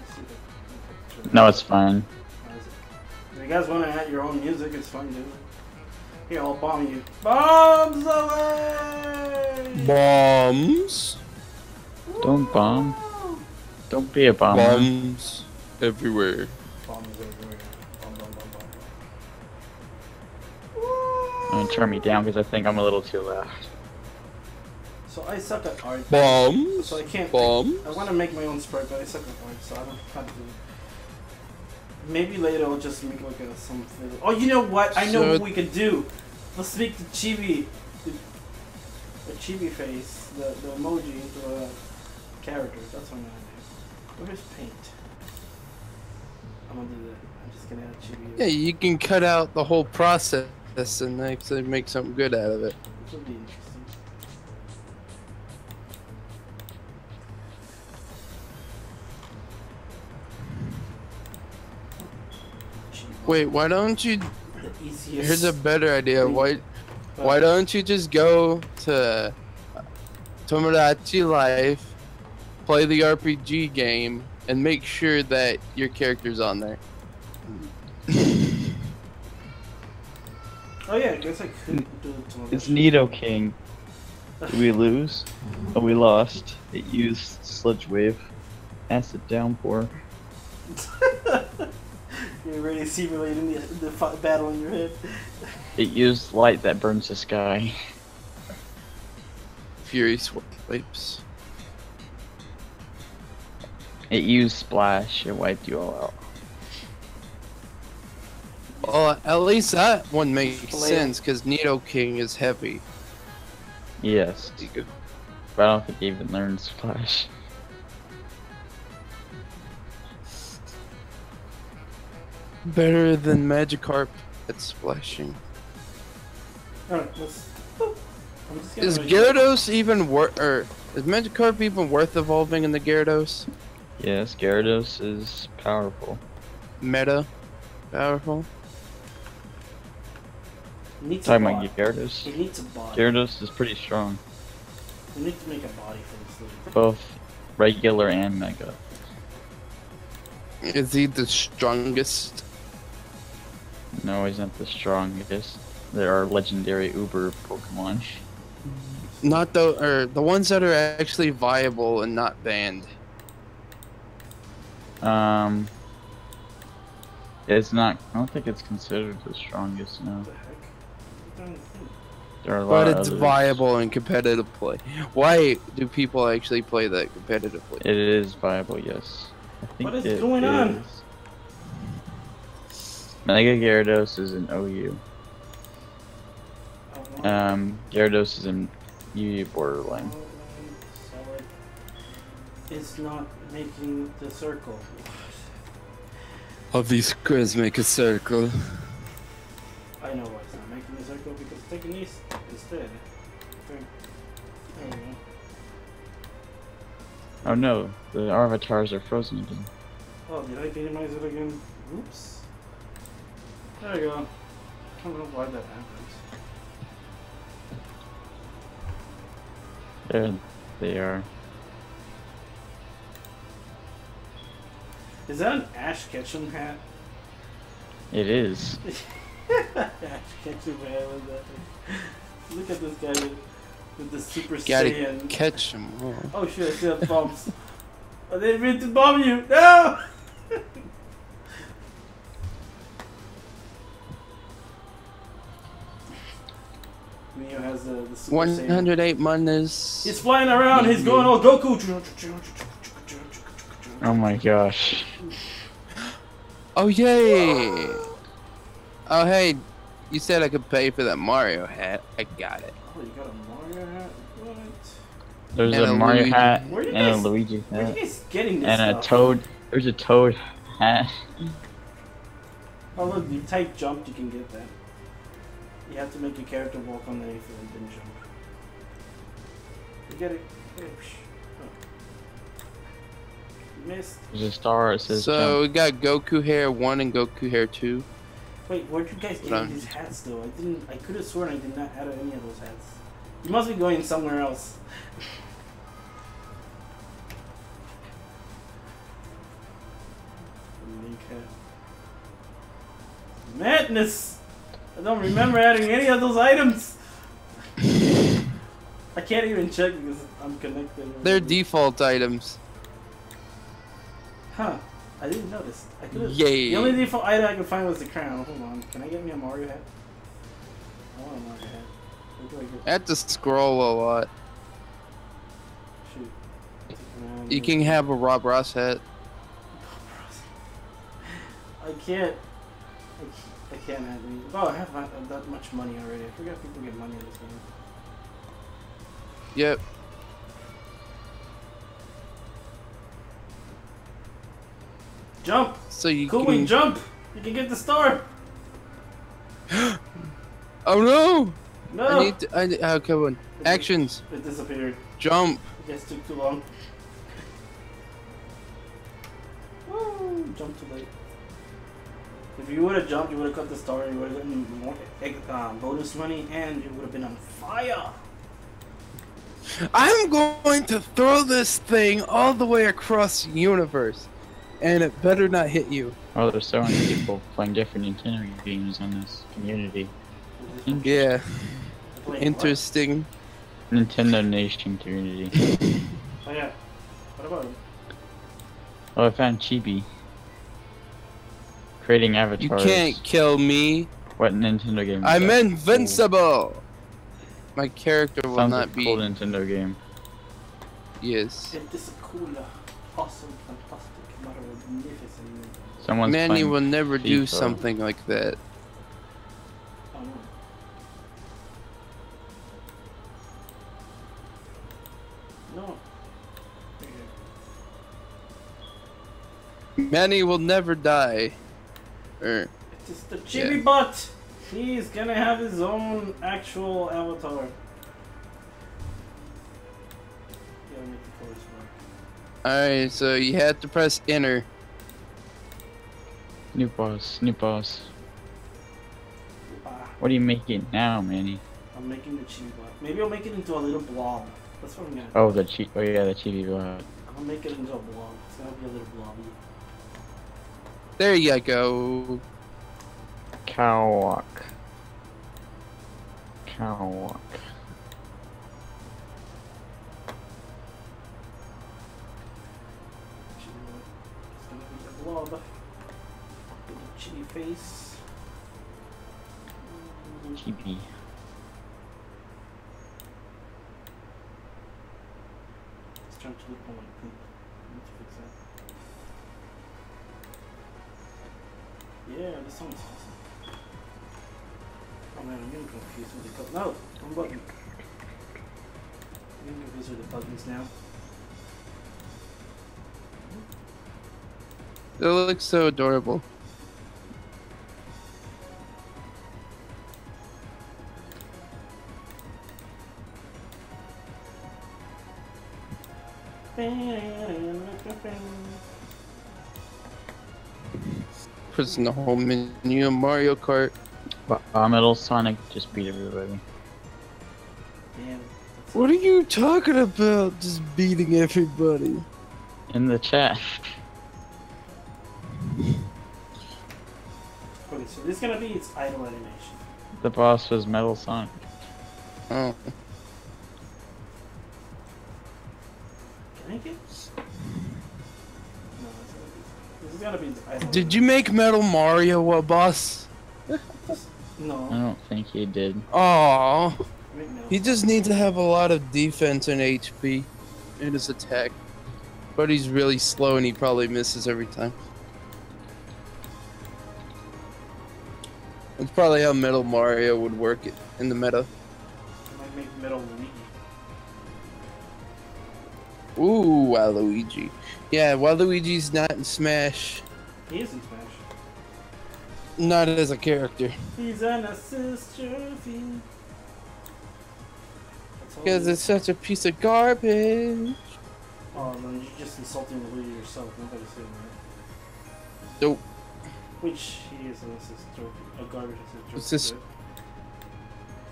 Let's see if I can- no, it's fine. It? If you guys want to add your own music, it's fine, dude. Here, I'll bomb you. Bombs away! Bombs. Don't bomb. Don't be a bomber. Bombs everywhere. Bombs everywhere. Bomb, bomb, bomb, bomb. Don't turn me down because I think I'm a little too loud. So I suck at art. Bombs. So I can't. Bombs. I want to make my own sprite, but I suck at art, so I don't have to. Maybe later I'll just make like a some. video- Oh, you know what? I know So- what we could do. Let's make the chibi, the, the chibi face, the, the emoji into a character. That's what I'm gonna do. Where's paint? I'm gonna do that. I'm just gonna add chibi. Yeah, you can cut out the whole process and actually make something good out of it. Wait, why don't you? The. Here's a better idea. Why? Why don't you just go to Tomodachi Life, play the RPG game, and make sure that your character's on there? Oh yeah, I guess I could do it tomorrow. It's Nidoking. Did we <laughs> lose? Oh, we lost. It used Sludge Wave. Acid Downpour. <laughs> You're already simulating the, the fi- battle in your head. It used light that burns the sky. Fury swipes. It used splash. It wiped you all out. Well, at least that one makes Flail. sense because Nidoking is heavy. Yes, but I don't think he even learned splash. Better than Magikarp at splashing. Alright, let's. I'm just gonna Is write- Gyarados even worth, or is Magikarp even worth evolving in the Gyarados? Yes, Gyarados is powerful. Meta, powerful. It needs a Talking body. about Gyarados. It needs a body. Gyarados is pretty strong, We need to make a body for this thing. both regular and mega. Is he the strongest? No, he's not the strongest. There are legendary Uber Pokemon. Not the, or the ones that are actually viable and not banned. Um, it's not. I don't think it's considered the strongest. No, What the heck? I don't think. there are a lot But it's others. viable in competitive play. Why do people actually play that competitively? It is viable, yes. I think What is it going on? Is. Mega Gyarados is in OU. I don't know. Um, Gyarados is in UU borderline. So it is not making the circle. Of these squares make a circle. I know why it's not making the circle because it's taking east instead. There there we go. Oh no, the avatars are frozen again. Oh, did I minimize it again? Oops. There we go. I don't know why that happens. There they are. Is that an Ash Ketchum hat? It is. <laughs> Ash Ketchum hat with that. Look at this guy with, with the Super Gotta Saiyan. catch them. Oh. Oh shit, I see the bumps. I didn't mean to bomb you! No! Mio has the, the Super Saiyan. 108 manas. He's flying around, he's mm-hmm. going all Goku! Oh my gosh. Oh yay! Oh hey, You said I could pay for that Mario hat. I got it. Oh, you got a Mario hat? What? There's And a a Mario Luigi. hat Where you and a guys- Luigi Where are hat you guys getting this and a? Toad. There's a Toad hat. Oh look, you type jump, you can get that. You have to make your character walk on the anything and then jump. You get it? Yeah. Oh. You missed. There's a star. It says So we got Goku Hair 1 and Goku Hair 2. Wait, where'd you guys get Done. these hats though? I didn't. I could have sworn I did not add any of those hats. You must be going somewhere else. <laughs> Madness! I don't remember adding any of those items. I can't even check because I'm connected. They're default items. Huh. I didn't notice. I could. Yay. The only default item I could find was the crown. Hold on. Can I get me a Mario hat? I want a Mario hat. I have to scroll a lot. Shoot. You can have a Bob Ross hat. <laughs> I can't. I, I can't add any. Oh, I have that, much money already. I forgot people get money in this game. Yep. Jump! So you Cool can... Jump! You can get the star! <gasps> Oh no! No! I need to... I, need- uh, oh, come on. It- Actions. It disappeared. Jump. You guys took too long. <laughs> Woo! Jump too late. If you would have jumped, you would have cut the star, you would have gotten more uh, bonus money, and you would have been on fire! I'm going to throw this thing all the way across the universe. And it better not hit you. Oh, there's so many people playing different Nintendo games on this community. Yeah. Wait, Interesting. Nintendo Nation community. <laughs> Oh yeah. What about it? Oh, I found Chibi. Creating You can't kill me. What Nintendo game? is I'm that? invincible. My character will Sounds not like a be. cool Nintendo game. Yes. It is cool, awesome, fantastic. Someone's Manny will never do something like that. Oh no. No. Manny will never die. Er, It is the chibi bot! He's gonna have his own actual avatar. Yeah, make the colors work. Alright, so you have to press enter. New boss, new boss. Ah, What are you making now, Manny? I'm making the chibi bot. Maybe I'll make it into a little blob. That's what I'm gonna do. Oh, the chi- Oh yeah, the Chibi bot. I'll make it into a blob. It's gonna be a little blobby. There you go. Cow walk. Cow walk. It's gonna be a blob. With chibi face. Chibi. It's trying to look more like poop. I need to fix that. Yeah, this song is awesome. Oh man, I'm getting confused with the color. No, one button. I'm getting confused with the buttons now. It looks so adorable. Pressing the whole menu of Mario Kart. Vomital Sonic just beat everybody. Damn. What are you talking about? Just beating everybody. In the chat. Okay, so this is gonna be its idle animation. The boss was Metal Sonic. Oh. Can I get? Be. This is gonna be. Did you make Metal Mario a boss? no. I don't think he did. Aww. Wait. He just needs to have a lot of defense and HP in his attack. But he's really slow and he probably misses every time. That's probably how Metal Mario would work it in the meta. I might make Metal Luigi. Ooh, Waluigi. Yeah, Waluigi's not in Smash. He is in Smash. Not as a character. He's an assist trophy. Because it's such a piece of garbage. Oh, then you're just insulting Luigi yourself. Nobody's saying that. Nope. Which he is an assist trophy. A garbage assist trophy. Assist- good.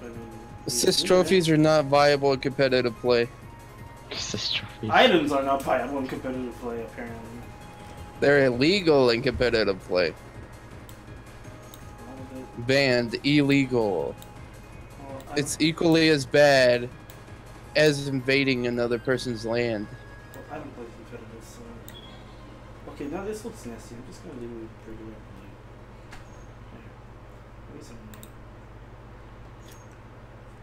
But, I mean, Assist trophies are not viable in competitive play. Assist trophies. Items are not viable in competitive play, apparently. They're illegal in competitive play. All of it. Banned, illegal. Well, It's equally as bad as invading another person's land. well, I don't play competitive, so. Okay, now this looks nasty. I'm just gonna leave it regular blue. There. Maybe some uh,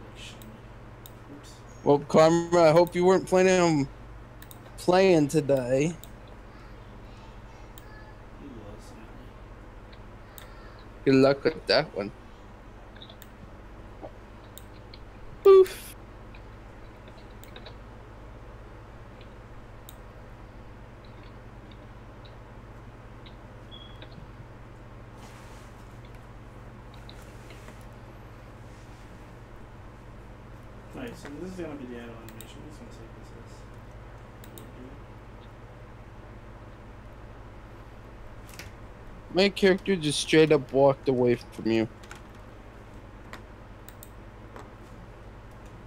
like shiny. Oops. Well, Karma, I hope you weren't planning on playing today. Good luck with that one. Oof. Alright, so this is gonna be the add animation. I'm just gonna say this is. My character just straight up walked away from you.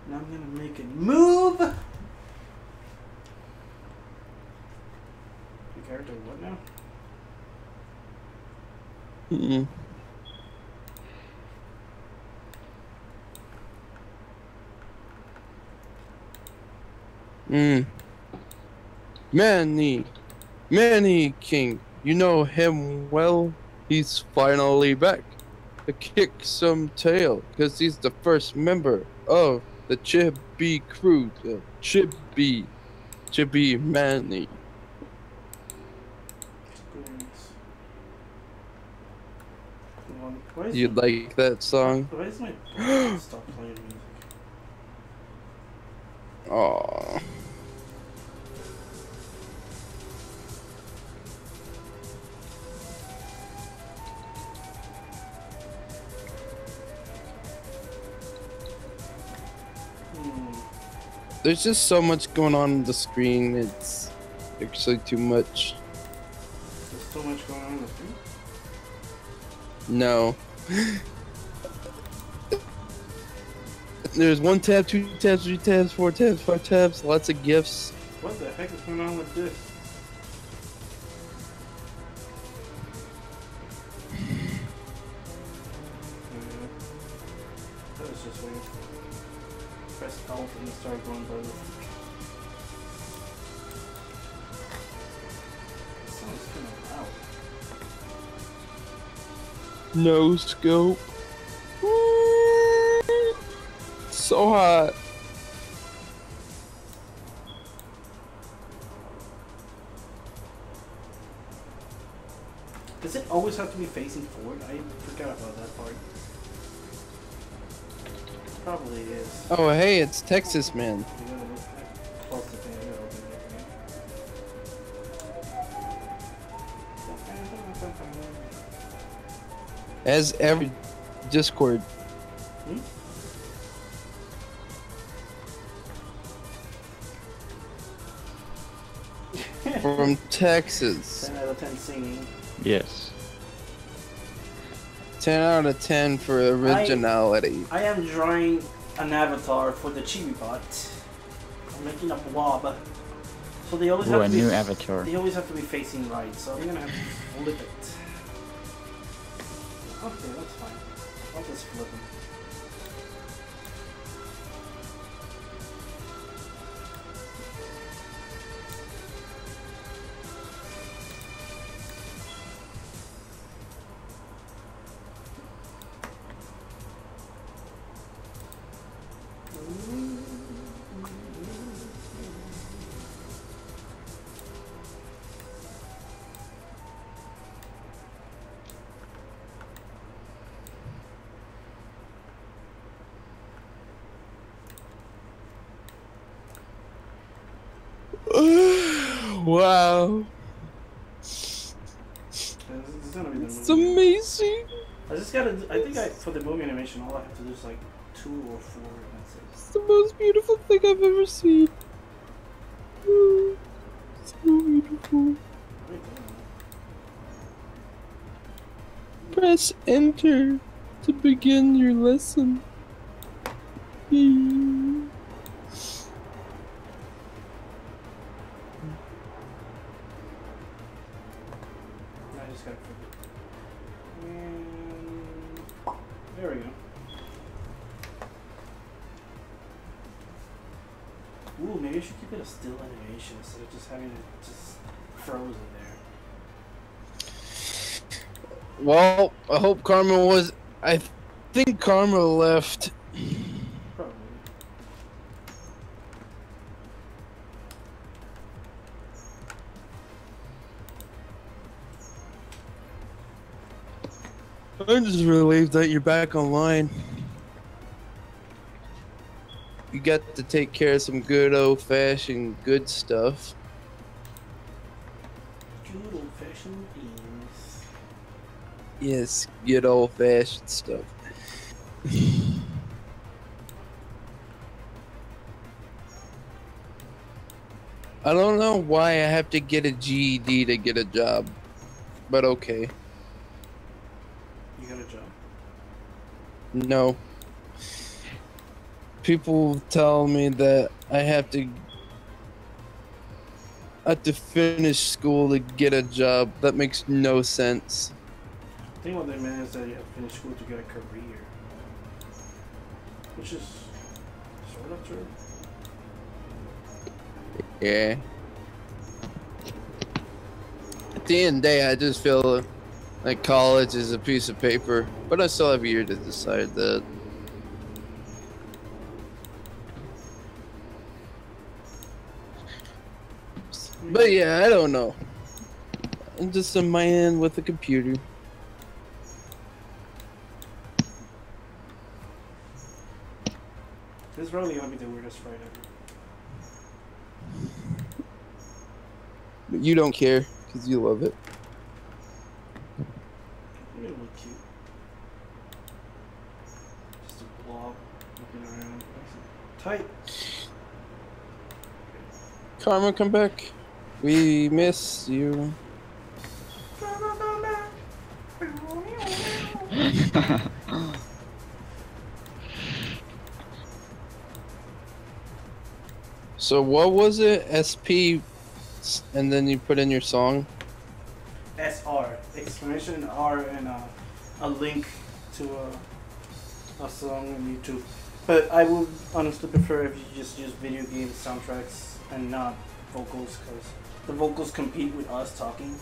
Now I'm gonna make it move. The character what now? Mm-mm. Mm. Manny. Manny King. You know him well. He's finally back to kick some tail because he's the first member of the Chibi crew. The Chibi. Chibi Manny. Experience. Come on. Why is You my- like that song? <gasps> There's just so much going on on the screen. It's actually too much. There's so much going on in the screen. No. There's one tab, two tabs, three tabs, four tabs, five tabs, lots of gifts. What the heck is going on with this? No scope. So hot. Does it always have to be facing forward? I forgot about that part. Probably is. Oh, hey, it's TexasMan. You As every Discord. Hmm? From <laughs> Texas. 10 out of 10 singing. Yes. 10 out of 10 for originality. I am drawing an avatar for the Chibi bot. I'm making a blob. So they always Ooh, have a to be avatar. They always have to be facing right, so I'm gonna have to flip it. <sighs> Wow. This is gonna be the It's amazing. I just gotta. I think I for the movie animation, all I have to do is like two or four, and that's it. It's the most beautiful thing I've ever seen. Oh, <sighs> So beautiful. Press enter to begin your lesson. Yay. Well, I hope Karma was. I think Karma left. Probably. I'm just relieved that you're back online. You got to take care of some good old fashioned good stuff. Yes, good old fashioned stuff. I don't know why I have to get a GED to get a job, but okay. You got a job. No. People tell me that I have to I have to finish school to get a job. That makes no sense. What they meant is that you have to finish school to get a career. Which is sort of true. Yeah. At the end of the day, I just feel like college is a piece of paper, but I still have a year to decide that. But yeah, I don't know. I'm just a man with a computer. This is probably gonna be the weirdest fight ever. But you don't care because you love it. Maybe it'll look cute. Just a blob looking around. Tight. Karma, come back. We miss you. <laughs> So what was it? SP, and then you put in your song. SR. Exclamation R and uh, a link to a, a song on YouTube. But I would honestly prefer if you just use video game soundtracks and not vocals because the vocals compete with us talking.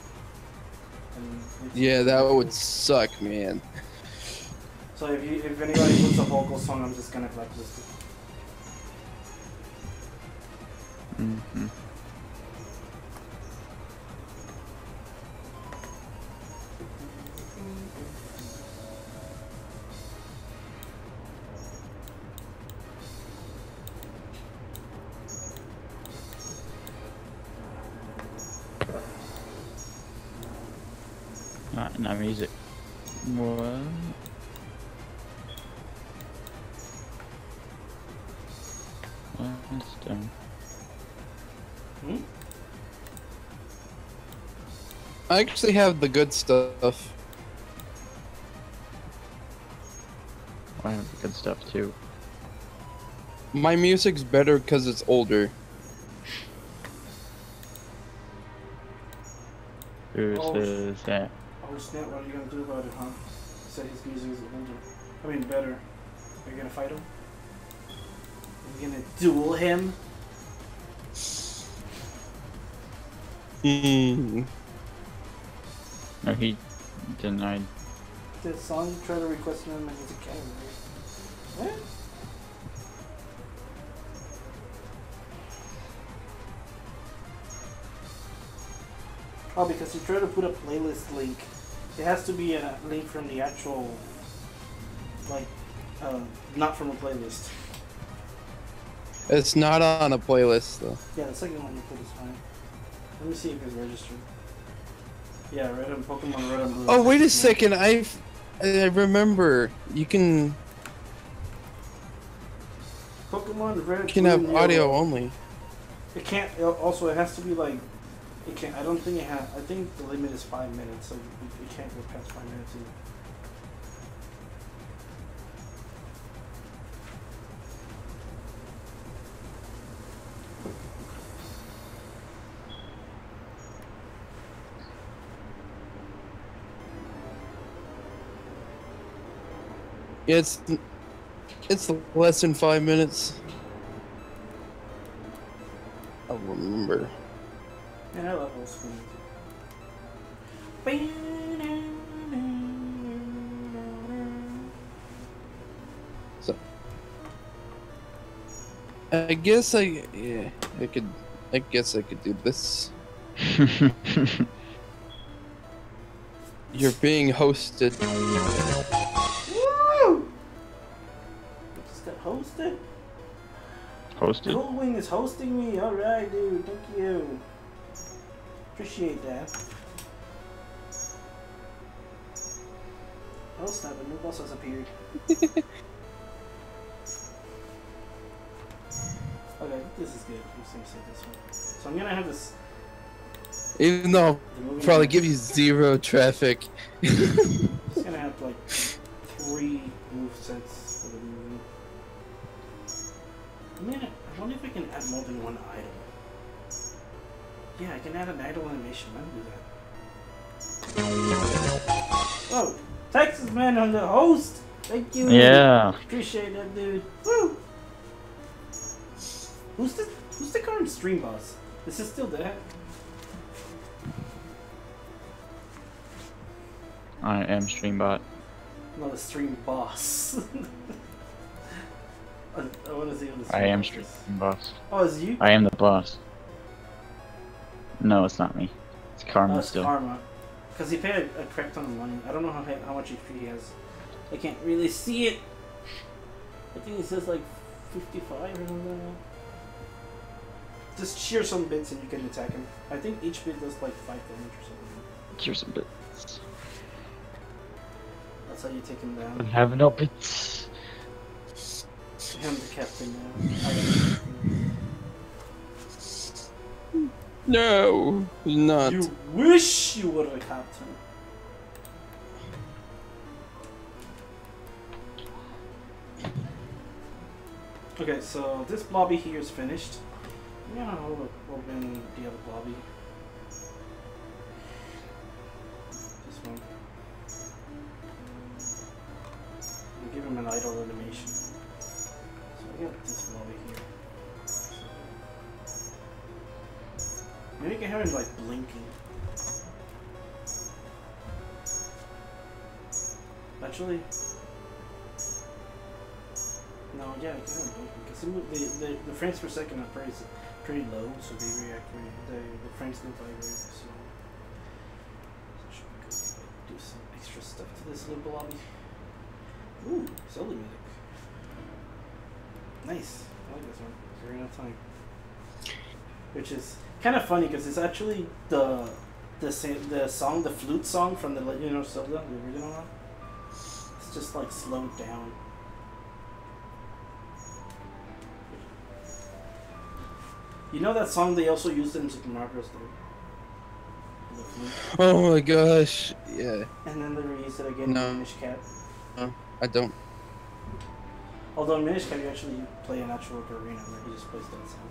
And Yeah, that would suck, man. So if you if anybody puts a vocal song, I'm just gonna blacklist it. Hmm Hmm? I actually have the good stuff. I have the good stuff too. My music's better because it's older. Who Oh, says that? Oh snap! What are you gonna do about it, huh? Said his music is older. I mean better. Are you gonna fight him? Are you gonna duel him? No, he denied. The song you try to request him in the music category. What? Oh, because you try to put a playlist link, it has to be a link from the actual, like, uh, not from a playlist. It's not on a playlist though. Yeah, the second one you put is fine. Let me see if it's registered. Yeah, red and Pokemon Red and Blue. Oh, wait a second. I I remember. You can Pokemon Red. you can have and audio only. It can't. Also, it has to be like. It can't. I don't think it has. I think the limit is five minutes, so it can't go past five minutes either. Yeah, it's it's less than five minutes. I remember. Yeah, I love old school music. I guess I yeah I could I guess I could do this. <laughs> You're being hosted. Hosted. Hosted. Coolwing is hosting me. All right, dude. Thank you. Appreciate that. Oh snap! A new boss has appeared. <laughs> okay, this is good. I'm just gonna say this one. So I'm gonna have this. Even though I'll probably give you zero traffic. <laughs> It's gonna have like three move sets I mean, I wonder if I can add more than one idle. Yeah, I can add an idle animation. Let me do that. Oh, TexasMan on the host. Thank you. Yeah. Appreciate that, dude. Woo. Who's the Who's the current stream boss? Is it still there? I am stream Streambot. Not a stream boss. <laughs> I, I want to see what the I am boss. Oh, it's you? I am the boss. No, it's not me. It's Karma Oh, it's still. Karma. Because he paid a, a crap ton of money. I don't know how how much HP he has. I can't really see it. I think it says like 55 or something. Just shear some bits and you can attack him. I think each bit does like 5 damage or something. Here's some bits. That's how you take him I down. have no bits. Him, the captain now. I the captain. No, not. You wish you were a captain. Okay, so this lobby here is finished. I'm gonna open the other lobby. This one. And give him an idle animation. Him like blinking. Actually, no, yeah, him blinking because the, the the frames per second are pretty pretty low, so they react very the the frames don't vibrate. So, so should we go do some extra stuff to this little lobby? Ooh, solo music. Nice. I like this one. We're out of time. Which is kind of funny because it's actually the the sa- the song, the flute song from the Legend of Zelda, the original one. It's just like slowed down. You know that song they also used in Super Mario Bros. 3? Oh my gosh. Yeah, And then they reused it again No. in Minish Cap. I don't. Although in Minish Cap you actually play an actual arena where he just plays that song.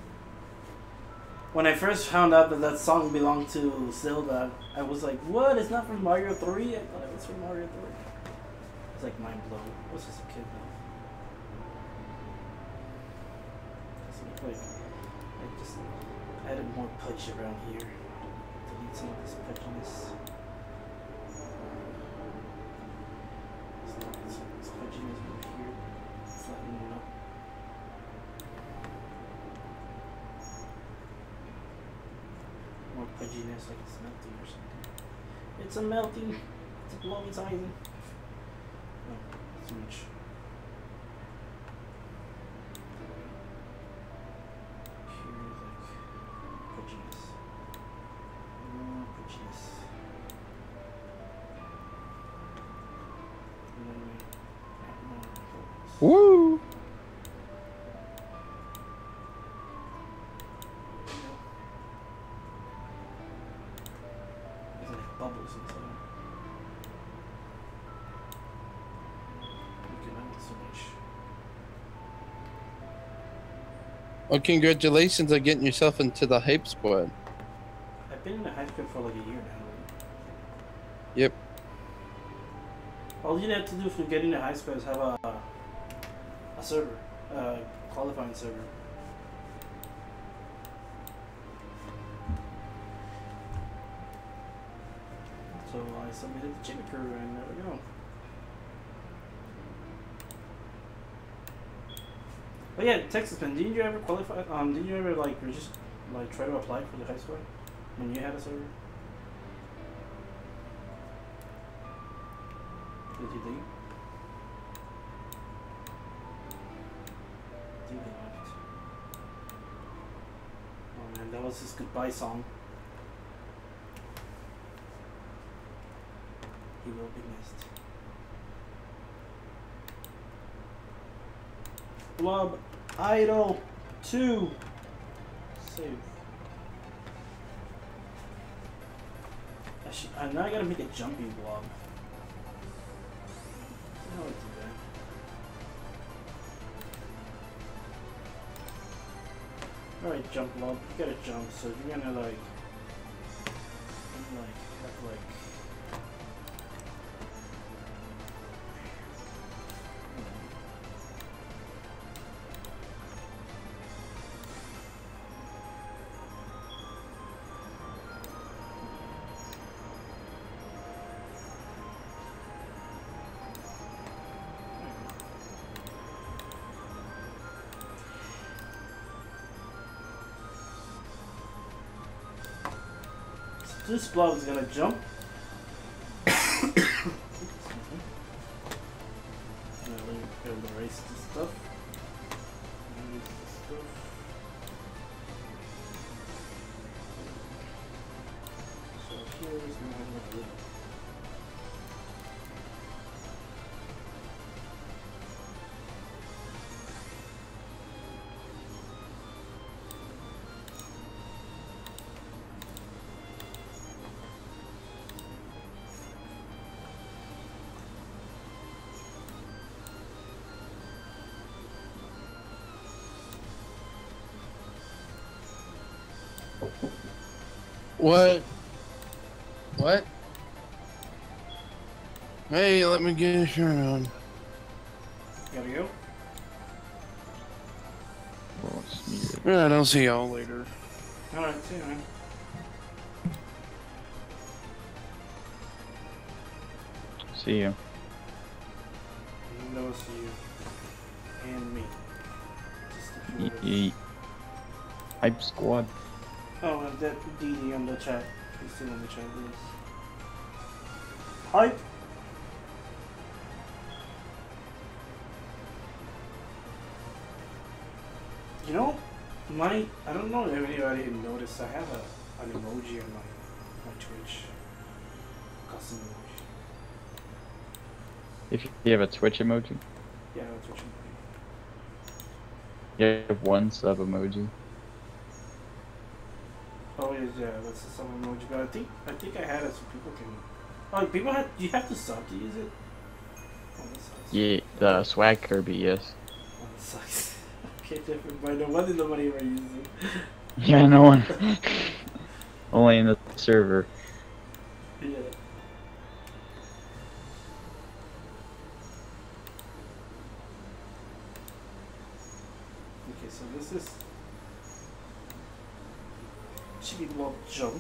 When I first found out that that song belonged to Zelda, I was like, what? It's not from Mario 3? I thought it was from Mario 3. It's like mind blown. I was just a kid though. So like, I just added more pudge around here. Delete some of this pudginess. It's not- it's- it's pudginess a genus like it's melting or something. It's a melting, it's a blowing iron. Oh, too much. Mm, mm, Woo! Well, congratulations on getting yourself into the hype squad. I've been in the hype squad for like a year now. Yep. All you have to do for getting the hype squad is have a a server, a qualifying server. So I submitted the chicken crew and there we go. Oh yeah, TexasMan, didn't you ever qualify? Um, didn't you ever like just like try to apply for the high school when you had a server? Did you leave? I think. Oh man, that was his goodbye song. He will be missed. Blob Idle 2. Save. I should, I now I gotta make a jumpy blob. Alright, jump blob. You gotta jump, so you're gonna like This blob is gonna jump. What? What? Hey, let me get a shirt on. Gotta go. Well, it's. Alright, I'll see y'all later. Alright, see you man. See you. And those you. And me. Just a few Yeet, words. Hype squad. And that DD on the chat. He's still on the chat, please. Hype! You know, my I don't know if anybody noticed. I have a an emoji on my my Twitch. Custom emoji. If you have a Twitch emoji, Yeah, a Twitch emoji. you have one sub emoji. Oh yeah, that's a sub emoji. But I think I think I had it so people can. Oh, people have. You have to sub to use it. Oh. Yeah, the swag Kirby, yes. Oh, that sucks. okay, different. But no wonder nobody ever uses it. <laughs> Yeah, no one. <laughs> Only in the server. Yeah. Okay, so this is Chibi Blob Jump.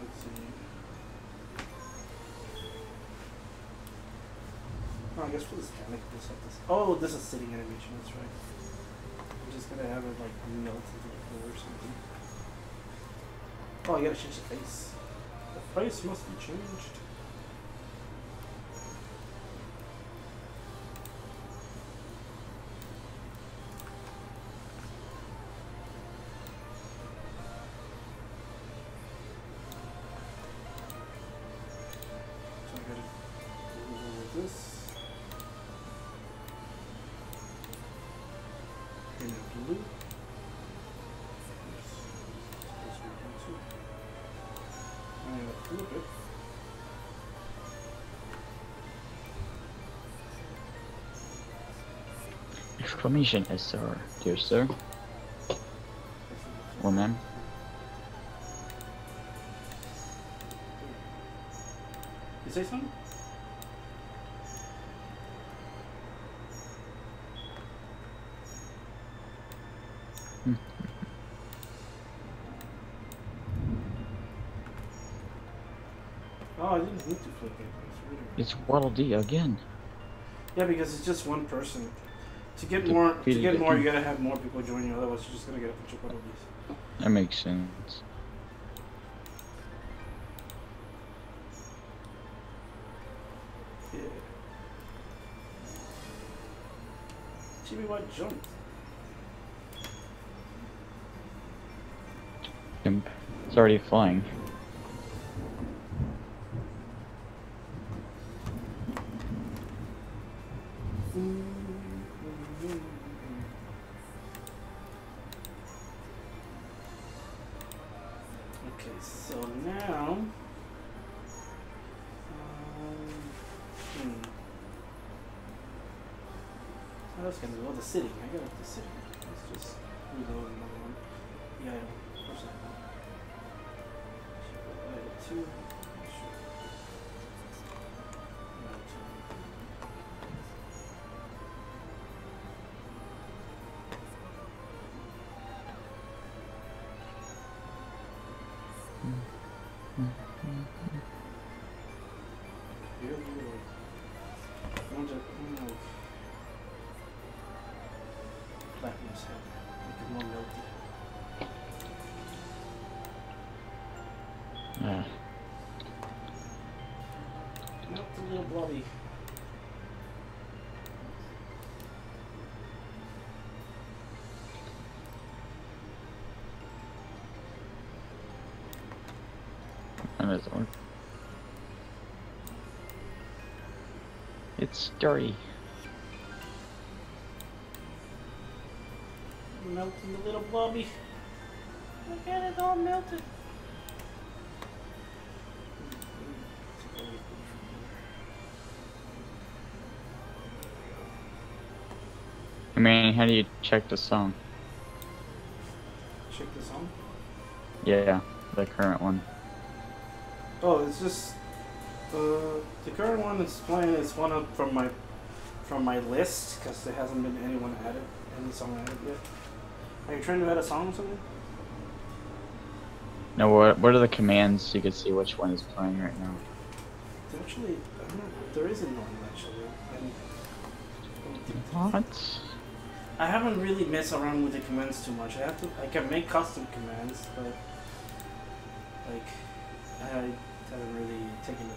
Let's see. Oh, I guess we'll just kind of this up this. Is sitting animation. That's right. I'm just gonna have it like melt into the floor or something. Oh, I gotta change the face. The face must be changed. Yes, sir. Dear sir. Or ma'am. You say something? <laughs> Oh, I didn't need to flip it. It's Waddle Dee again. Yeah, because it's just one person. To get more, to get more, you gotta have more people join you. Otherwise, you're just gonna get a bunch of penalties. That makes sense. Yeah. Jimmy, what jumped? Imp. It's already flying. It's dirty. Melting the little blobby. Look at it all melted. I mean, how do you check the song? Check this on. Yeah, the current one. Oh, it's just uh, the current one that's playing is one of from my from my list because there hasn't been anyone added, any song added yet. Are you trying to add a song or something? No, what what are the commands so you can see which one is playing right now? There Actually, I'm not, there isn't one actually. I don't- I don't think- What? I haven't really messed around with the commands too much. I have to. I can make custom commands, but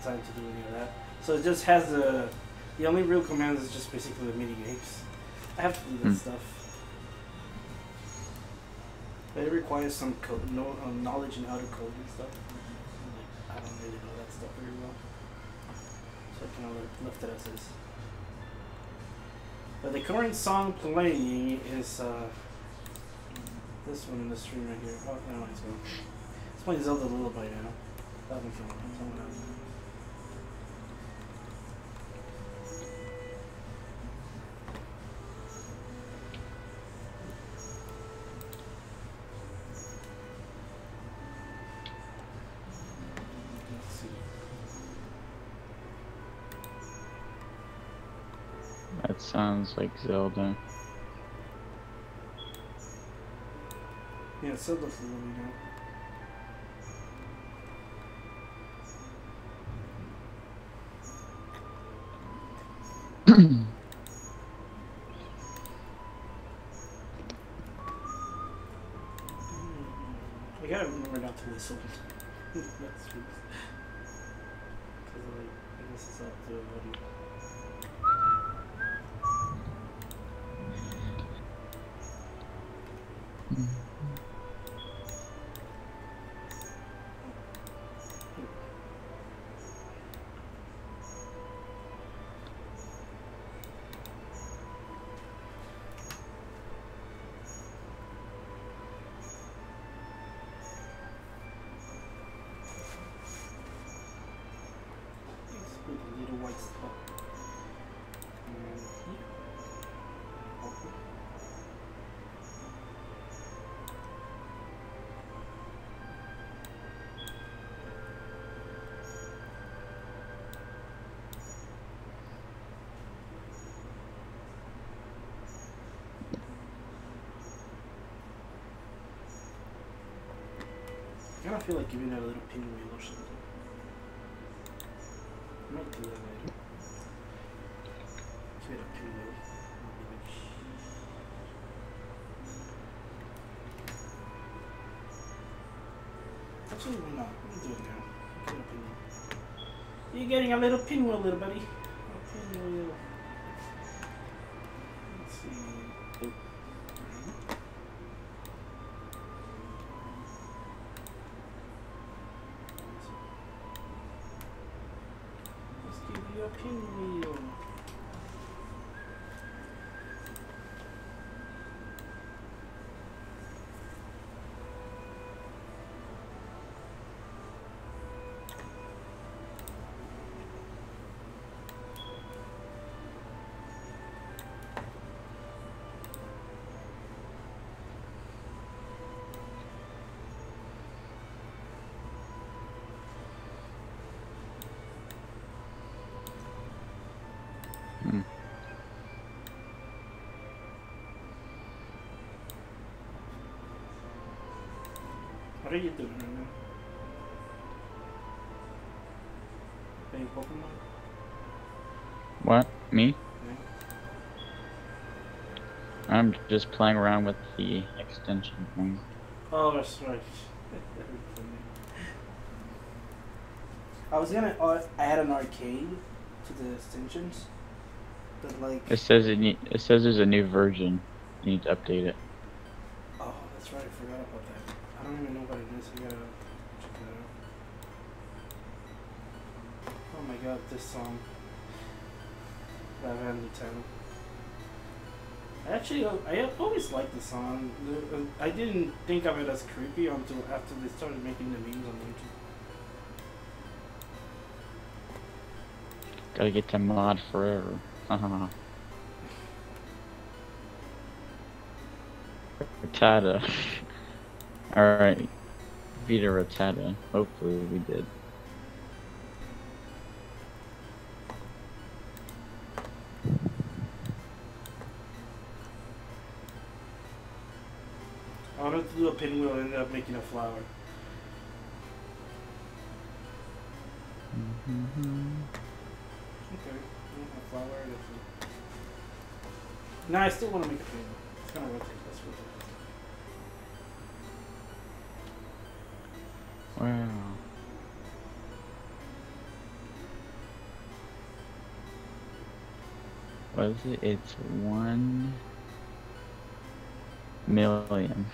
the time to do any of that. So it just has the the only real commands is just basically the mini games. I have to do that Hmm. stuff. But it requires some code, no um, knowledge in how to code and stuff. Like, I don't really know that stuff very well, so I kind of left it as is. But the current song playing is uh, this one in the stream right here. Oh, no, it's going. It's playing Zelda Lullaby now. That one's someone else. Sounds like Zelda. Yeah, it's Zelda Lullaby now. <clears throat> I gotta remember not to whistle. Kind of feel like giving it a little pinwheel or something. I might do that later. Give it a pinwheel. Actually, why not? Let me do it now. Give it a pinwheel. You're getting a little pinwheel, little buddy. Just playing around with the extension thing. Oh, that's right. I was gonna add an arcade to the extensions, but like, It says it, need, it says there's a new version. You need to update it. oh, that's right, I forgot about that. I don't even know what it is. I gotta check that out. Oh my god, this song. Lavender Town. Actually, uh, I always liked the song. Uh, I didn't think of it as creepy until after they started making the memes on YouTube. Gotta get to mod forever. Haha. Rattata. <laughs> Alright. Vita Rattata. Hopefully we did. Pinwheel and ended up making a flower. Okay, mm, a flower. It. No, I still want to make a pinwheel. It's gonna rotate. That's what. Wow. What is it? It's one million.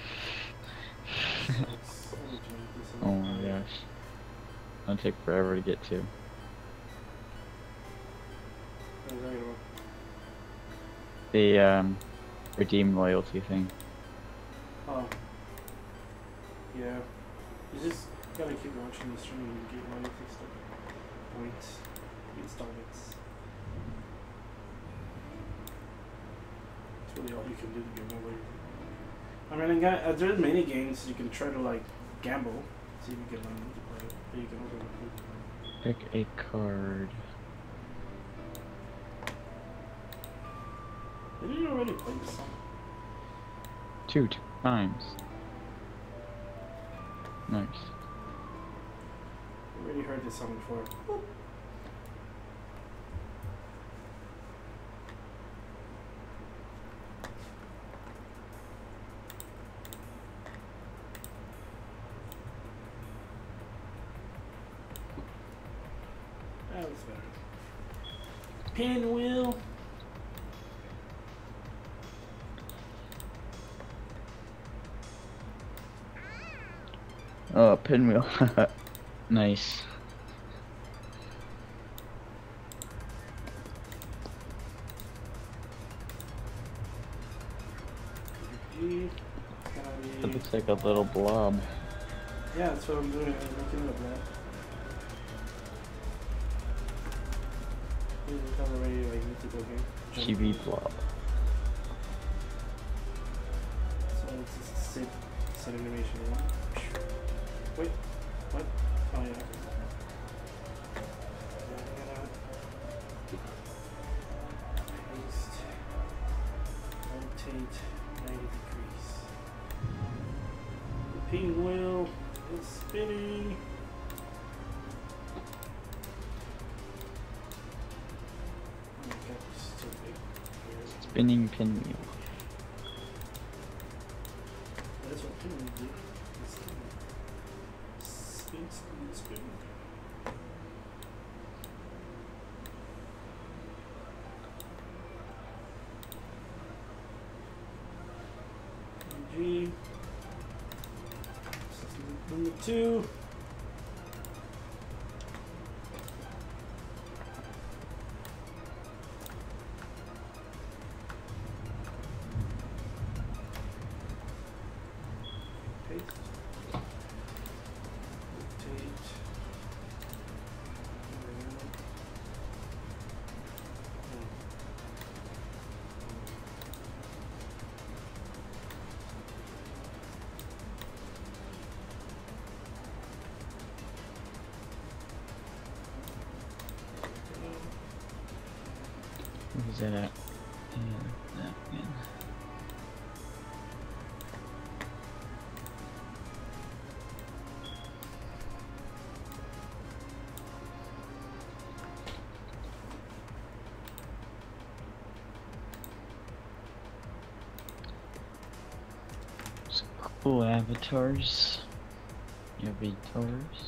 It'll take forever to get to. The um redeem loyalty thing. Oh. Yeah. You just gotta keep watching the stream and get loyalty stuff. Points. Installments. That's really all you can do to get more loyalty. I mean, there's many games you can try to like gamble, see if you can learn multiplayer, but you can also recruit. Pick a card. Didn't you already play this song? Two times. Nice. I already heard this song before. That was better. Pinwheel. Oh, pinwheel. <laughs> nice. G. Gotta It looks like a little blob. Yeah, that's what I'm doing. I'm making it a need here. Chibi blob. So it's just sit, sit animation one. that in. Cool avatars, avatars.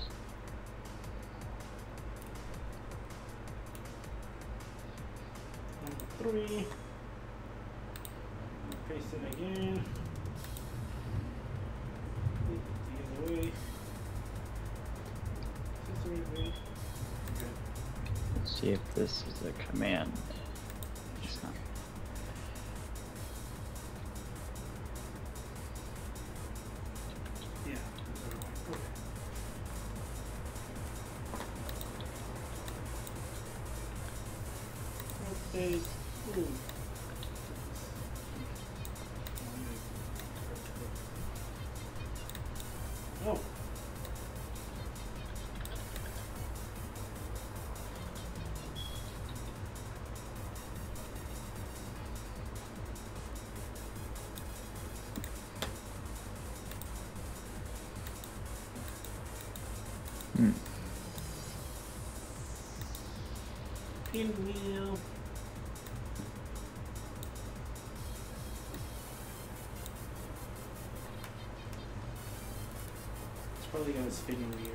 me. Paste it again. Let's see if this is a command. pinwheel. It's probably gonna spin weird.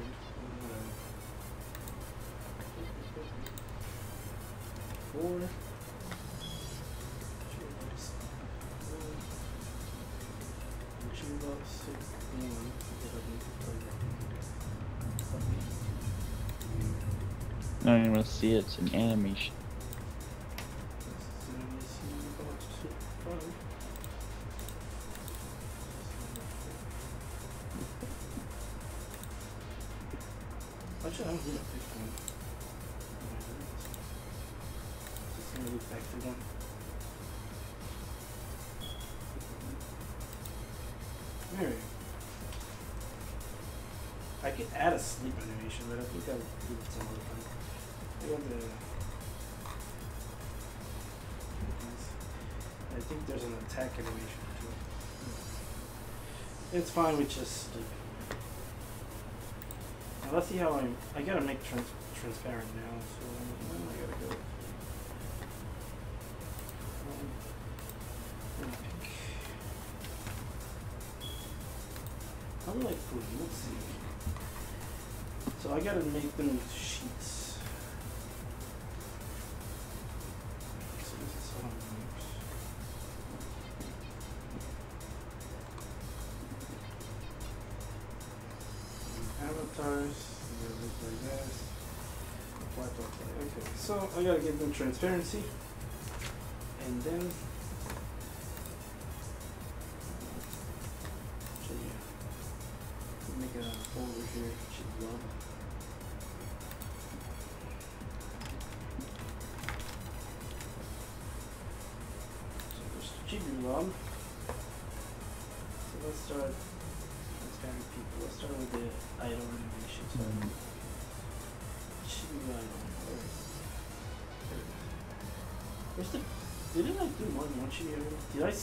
Four. see it's an animation. think there's an attack animation too. It's fine with just sleeping. Now let's see how I'm... I gotta make trans transparent now. So. and transparency.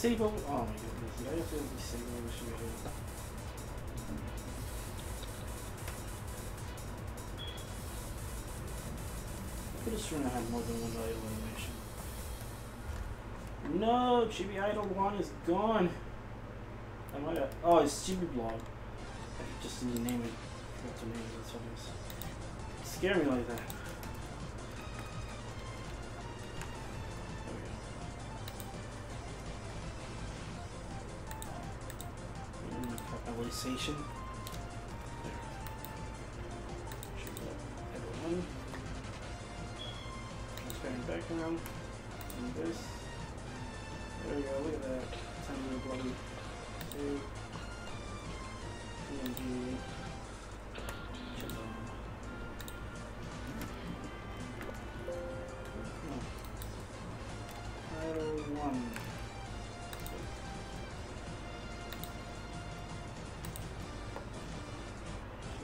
Oh my goodness. I guess it'll. Could have sworn I had more than one idle animation. No! Chibi Idle 1 is gone! I got, oh, it's Chibi Blob. I just need to name it. That's what name it is. Scare me like that. Capitalization.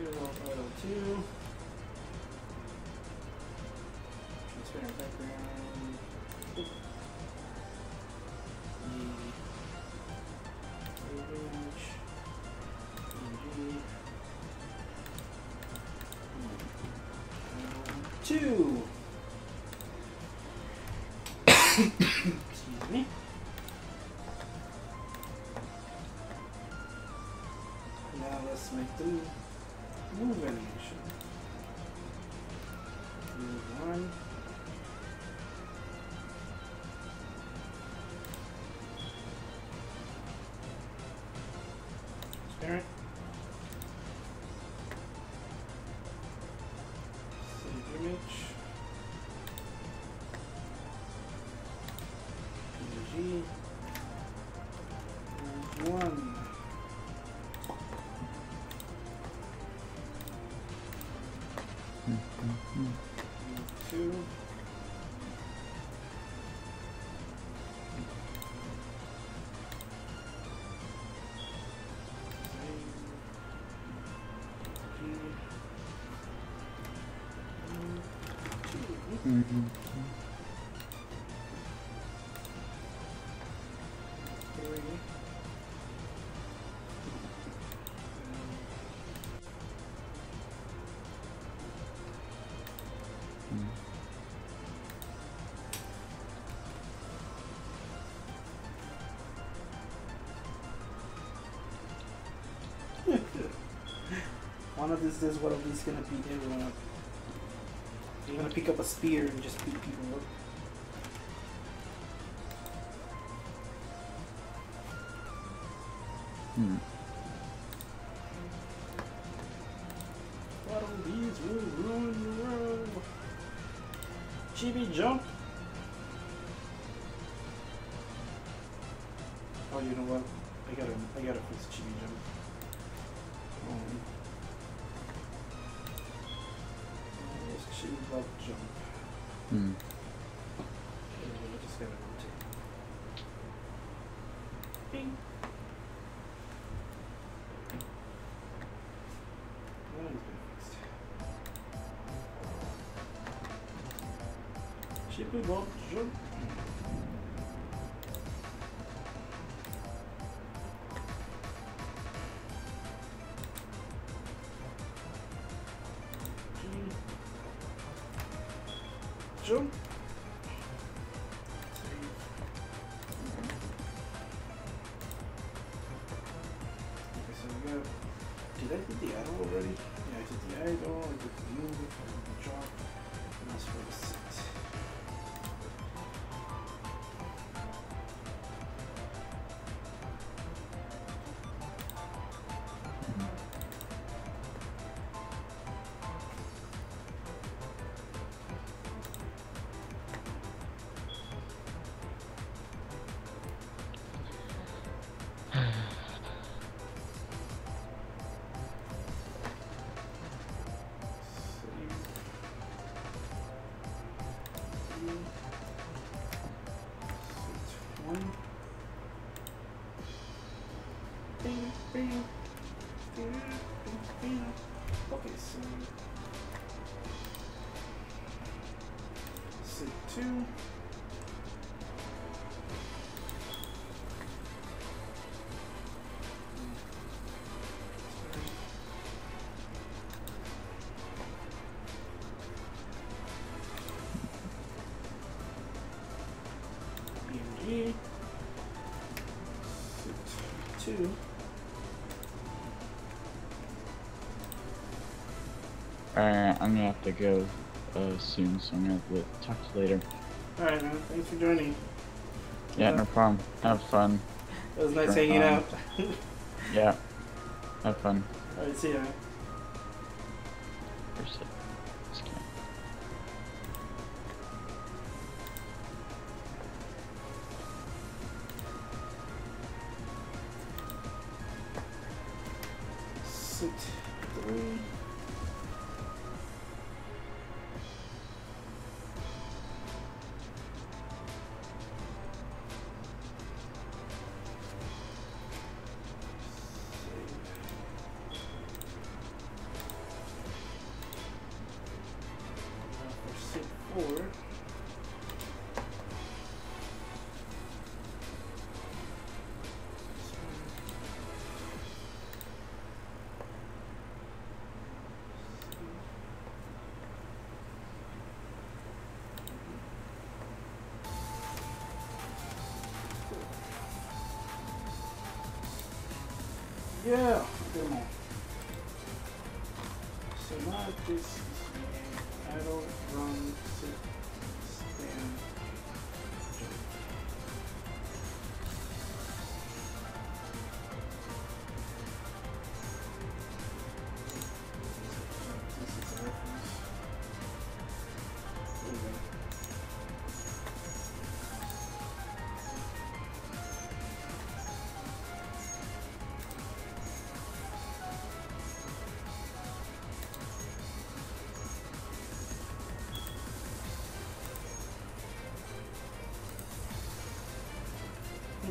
Two. Background. PNG. Oh, two. Transparent. Save One of these is what of these gonna beat everyone up. You're gonna pick up a spear and just beat people up. Chibi bug Okay, so Sit two. Two. Alright, I'm gonna have to go uh, soon, so I'm gonna li- talk to you later. Alright, man. Thanks for joining. Yeah, Yeah. no problem. Have fun. It was nice hanging um, out. <laughs> Yeah. Have fun. Alright, see ya, man. Where's it? This. Six, three. Yeah, come on. So now this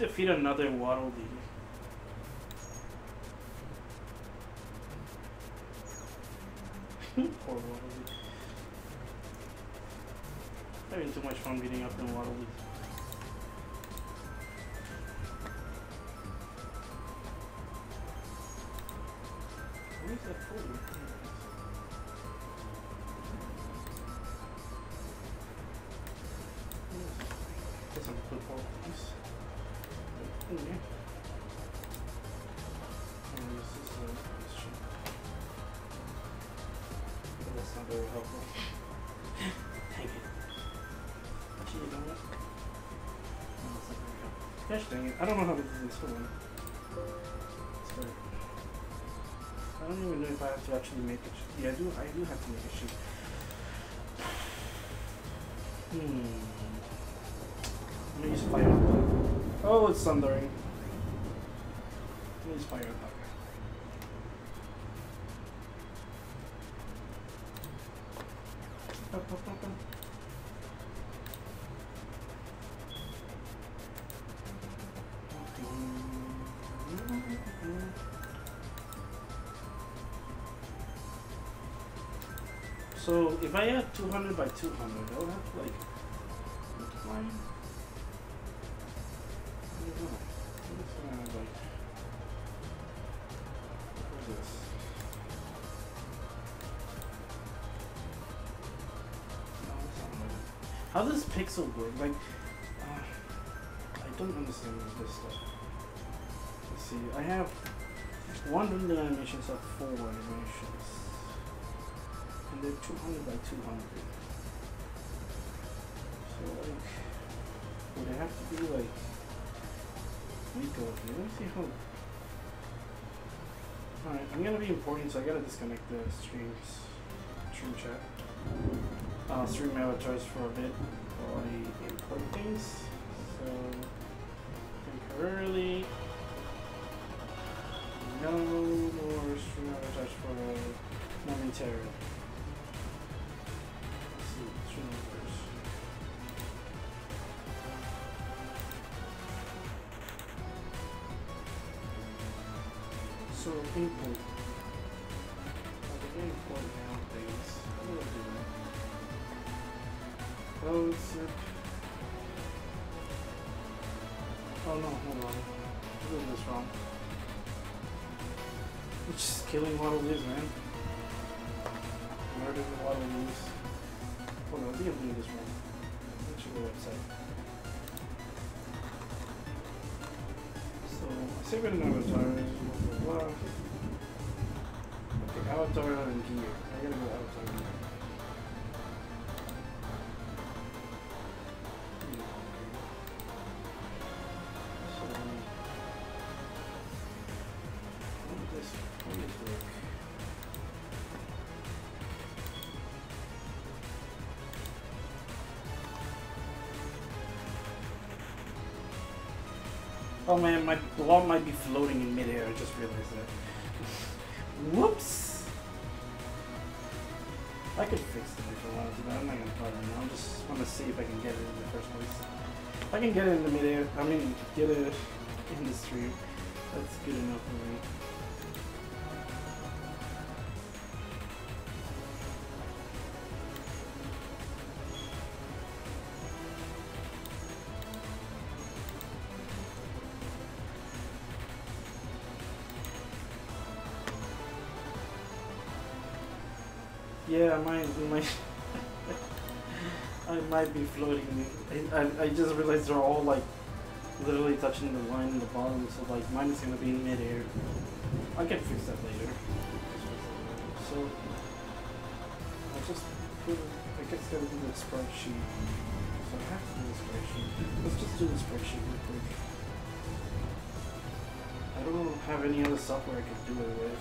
defeat another Waddle Dee? <laughs> Poor Waddle Dee. Having too much fun beating up in Waddle Dee. Gosh dang it. I don't know how to do this. Hold on. Sorry. I don't even know if I have to actually make it. Yeah, I do. I do have to make a sheet. Hmm. I'm gonna use fire. Oh, it's thundering. If I add 200 by 200, I'll have to like multiply. I I. How does pixel work? Like, uh, I don't understand this stuff. Let's see. I have one random animations of four animations. And they're 200 by 200. So, like, would it have to be like. Let me go here. Let me see how. Alright, I'm gonna be important, so I gotta disconnect the streams. stream chat. I'll stream avatars for a bit while I import things. So temporarily no more stream avatars for momentarily. In avatars, blah blah blah. Avatar Oh man, my blob might be floating in midair. I just realized that. Whoops! I could fix it if I wanted to, but I'm not gonna try right now. I just want to see if I can get it in the first place. If I can get it in the midair, I mean, get it in the stream. That's good enough for me. Floating. I, I, I just realized they're all like literally touching the line in the bottom, so like mine is gonna be in midair. I can fix that later. So I just put, I guess gotta do the spreadsheet. So I have to do the spreadsheet. Let's just do the spreadsheet real quick. I don't have any other software I can do it with.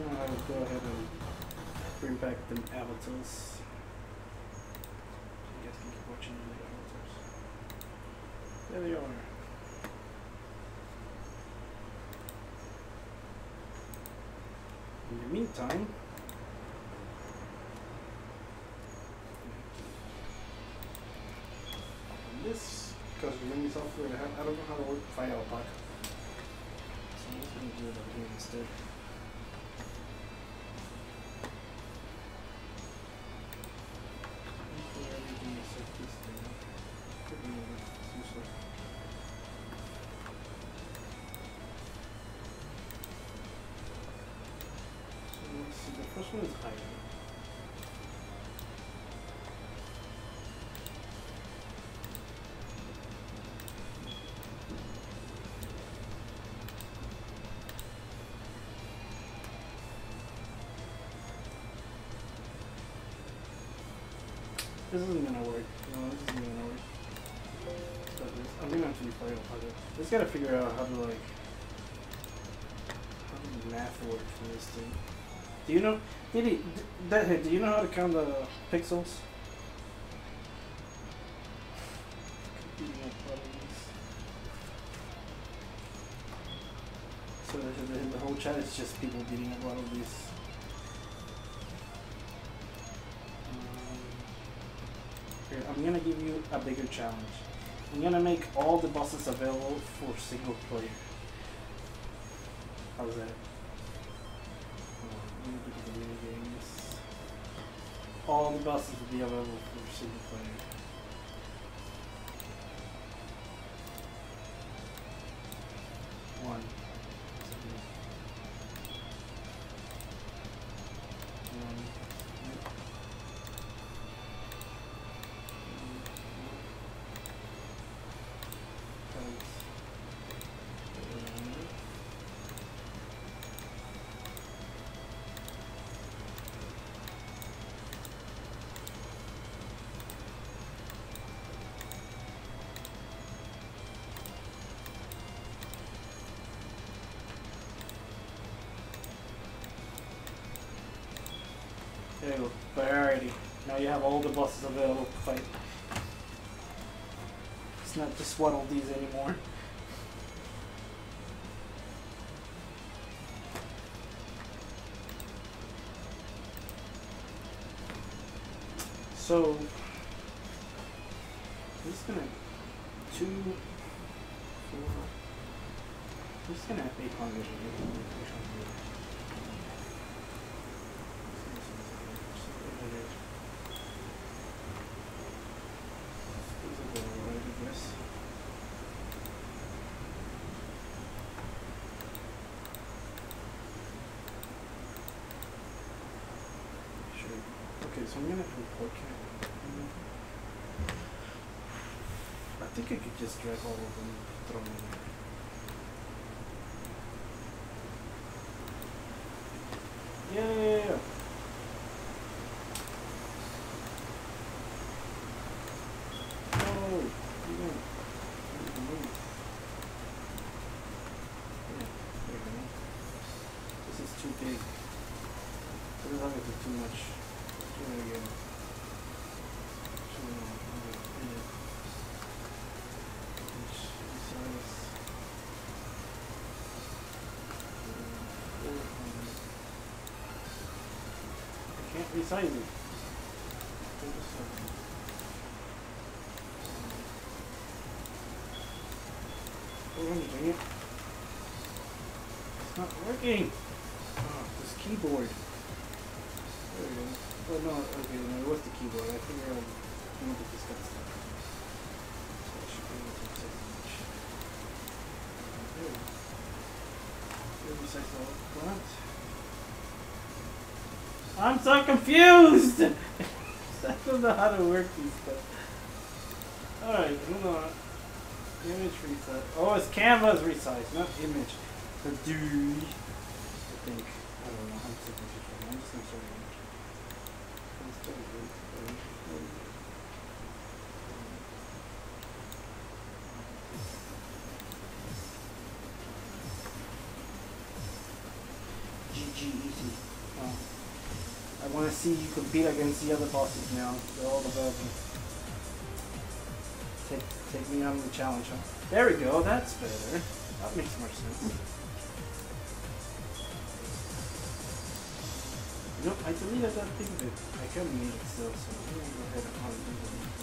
I'm gonna go ahead and bring back the avatars. You guys can keep watching the avatars. There they are. In the meantime, this because many software I, don't know how to work FireAlpaca. So I'm just gonna do it over here instead. 9回 this isn't gonna work. This isn't gonna work. I'm gonna have to gotta figure out how to like how to math work for this thing. Do you know? Did he? That head? Do you know how to count the pixels? So the, the, the whole chat is just people beating up all of these. Um, I'm gonna give you a bigger challenge. I'm gonna make all the bosses available for single player. How's that? All the bosses will be available for you have all the bosses available to fight. It's not just Waddle Dees anymore. I could just drag all of them and throw them in there. Yeah, yeah, yeah. Oh, you don't. You can move. Yeah, there you go. This is too big. Too long is too much. Too many again. Too long. Okay, yeah. Which size? Four hundred. I can't resize it. Hold a second. Four hundred, dang it. It's not working. Oh, this keyboard. There we go. Oh no, okay, no, it was the keyboard. I figured out I wanted this kind of stuff. So I should be able to take much. There we go. There we size all what? I'm so confused! <laughs> I don't know how to work these stuff. Alright, hold on. Image reset. Oh, it's canvas resize, not image. The dude. I think. I don't know. I'm so confused. right now. I'm just gonna start again. Let's start again. Um, um, GG easy. Oh. I want to see you compete against the other bosses now. They're all available. Take, take me on the challenge, huh? There we go, that's better. That makes more sense. Know, I deleted that thing that I couldn't it still, so I'm gonna go ahead and undo it.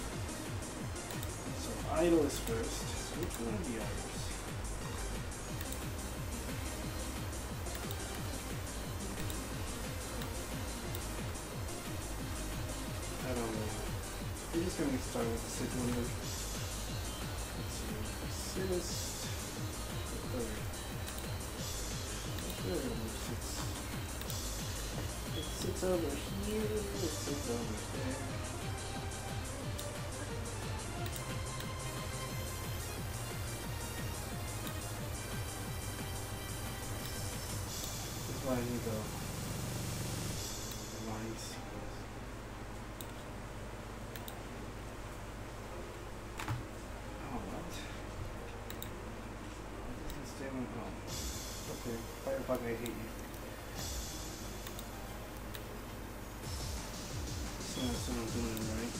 So idle is first. So which one of the idles? Just gonna start with the second one. Let's see. Sits. It sits over here. It sits over there. That's why I need the lines. Oh, what? Okay. Firebug, I hate you. I'm doing right.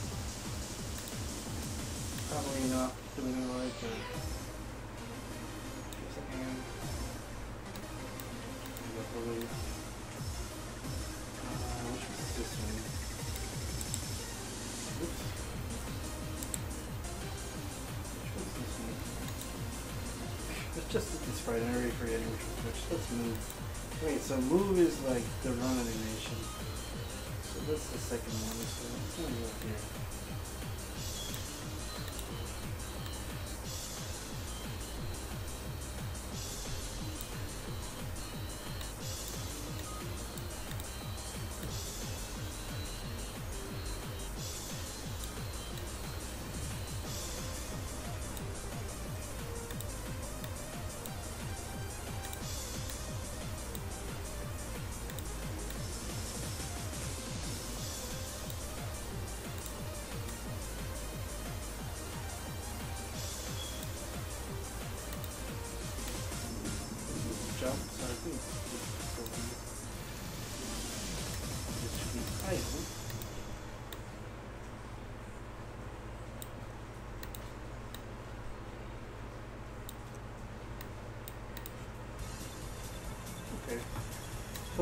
Probably not doing it right, but. Just hit this right. I already forgetting which. Let's move. Wait, so move is like the run animation. So that's the second one. So let's gonna go here.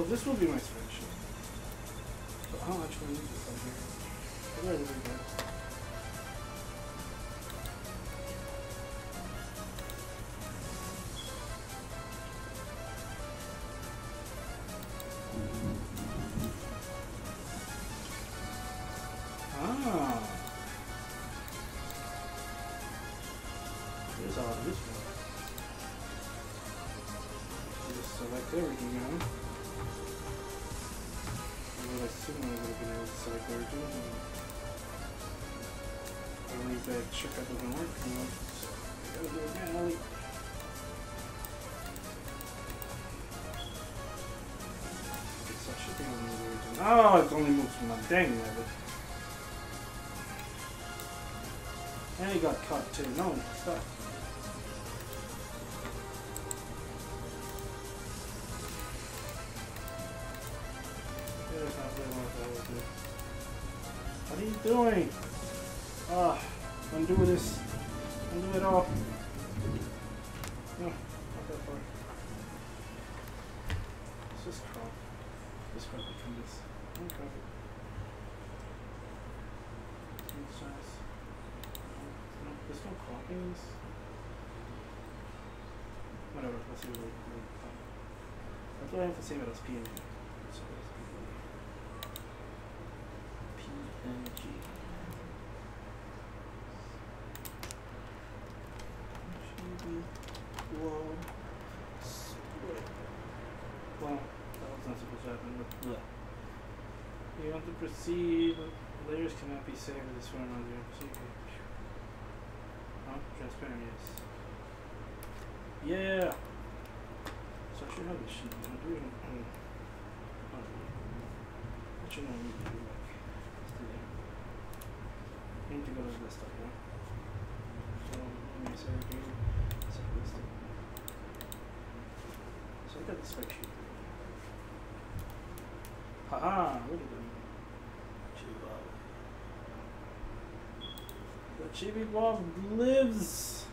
This will be my spreadsheet. So I'll actually use this on here. Ah. All this one. Just select everything now. That checkout doesn't work. I gotta do it. Oh, it only moves from my dang level. And he got caught too. No, stop. That's why I have to save as PNG. PNG. Globe split. Well, that was not supposed to happen, but bleh. You want to proceed. Layers cannot be saved with this one on the procedure. Oh, transparent, yes. Yeah! So I the spec sheet. Chibi Bob. The Chibi Bob lives!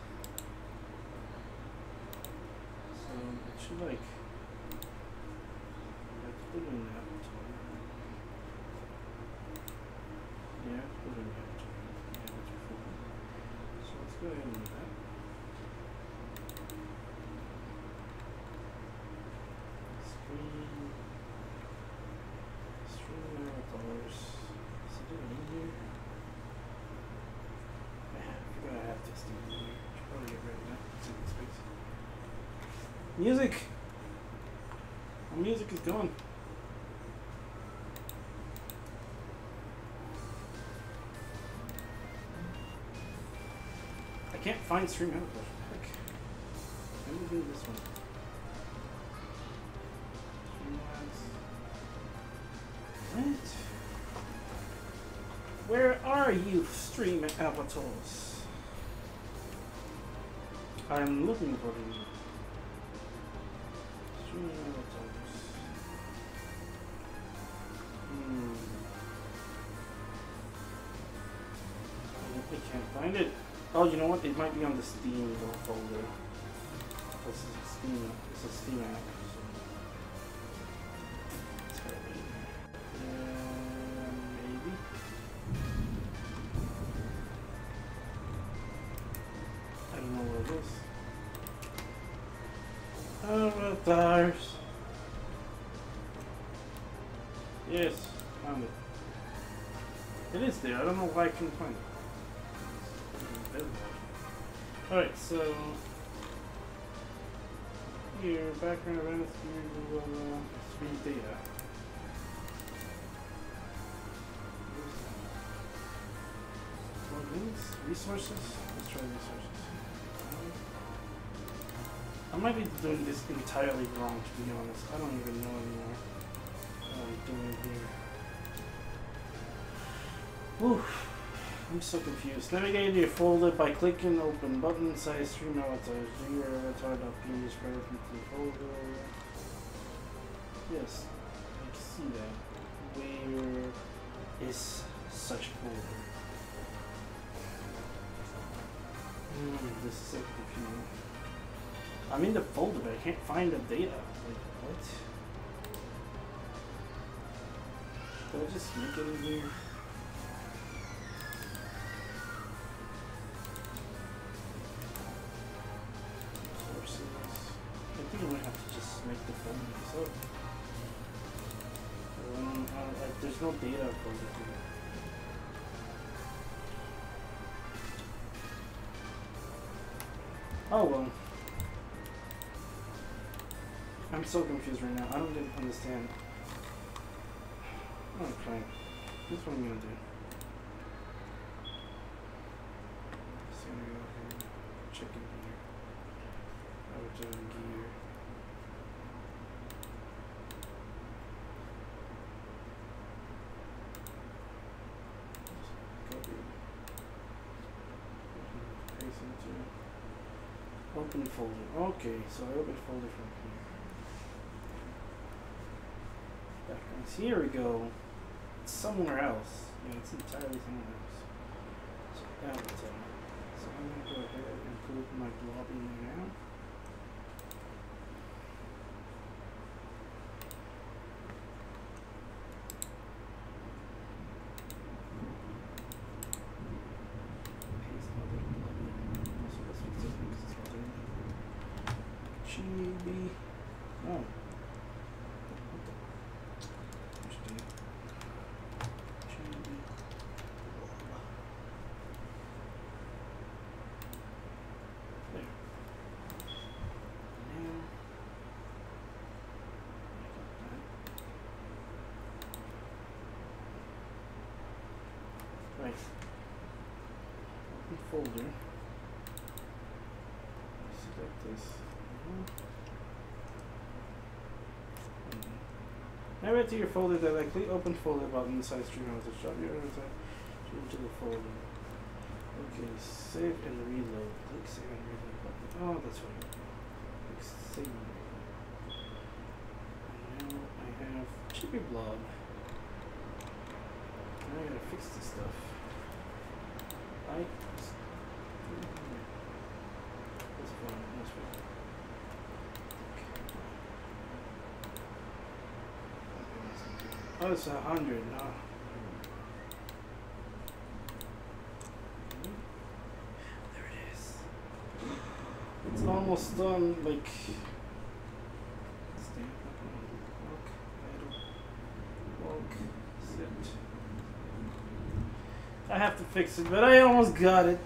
So it should like let's put in the avatar. Yeah, put in the avatar. Yeah, that's before. So let's go ahead and do that. Screen stream avatars. Is it in here? Man, I forgot I have this thing in here. Should probably get rid of that. It's in space. Music! My music is gone. I can't find stream out heck. Me do this one. What? Where are you, stream avatars? I'm looking for you. Oh, you know what? It might be on the Steam folder. This is a Steam. It's a Steam app. Avatars. Yes, found it. It is there. I don't know why I couldn't find it. So here, background events, you will uh, stream data. Resources. Let's try resources. I might be doing this entirely wrong, to be honest. I don't even know anymore what I'm doing here. Oof. I'm so confused. Navigate your folder by clicking open button, size stream avatars. Do your avatar dot is to the folder. Yes, I can see that. Where is such folder? Hmm, this is so confusing. I'm in the folder, but I can't find the data. Like, what? Did I just make it no data for the thing. Oh well. I'm so confused right now. I don't even understand. Oh, fine. This is what I'm gonna do. Just gonna go here, check in here. I would do gear. Just copy. Paste into open folder. Okay, so I open folder from here. Backgrounds. Here we go. It's somewhere else. Yeah, it's entirely somewhere else. So that was it. So I'm gonna go ahead and put my blob in there now. Paste other blob in. Also, let's fix this one 'cause it's bothering me. Chibi. Oh. What the? Which day? Chibi. There. Now. I got that. Right. Open folder. Select this. Right to your folder directly, open folder button inside stream to shop your inside stream to the folder. Okay, save and reload. Click save and reload button. Oh, that's right. Click save and reload. Now I have Chibi Blob. Now I gotta fix this stuff. I. That's fine. That's fine. Oh, it's a hundred. No. There it is. It's almost done. Like. Stand up, walk, idle, walk, sit. I have to fix it, but I almost got it.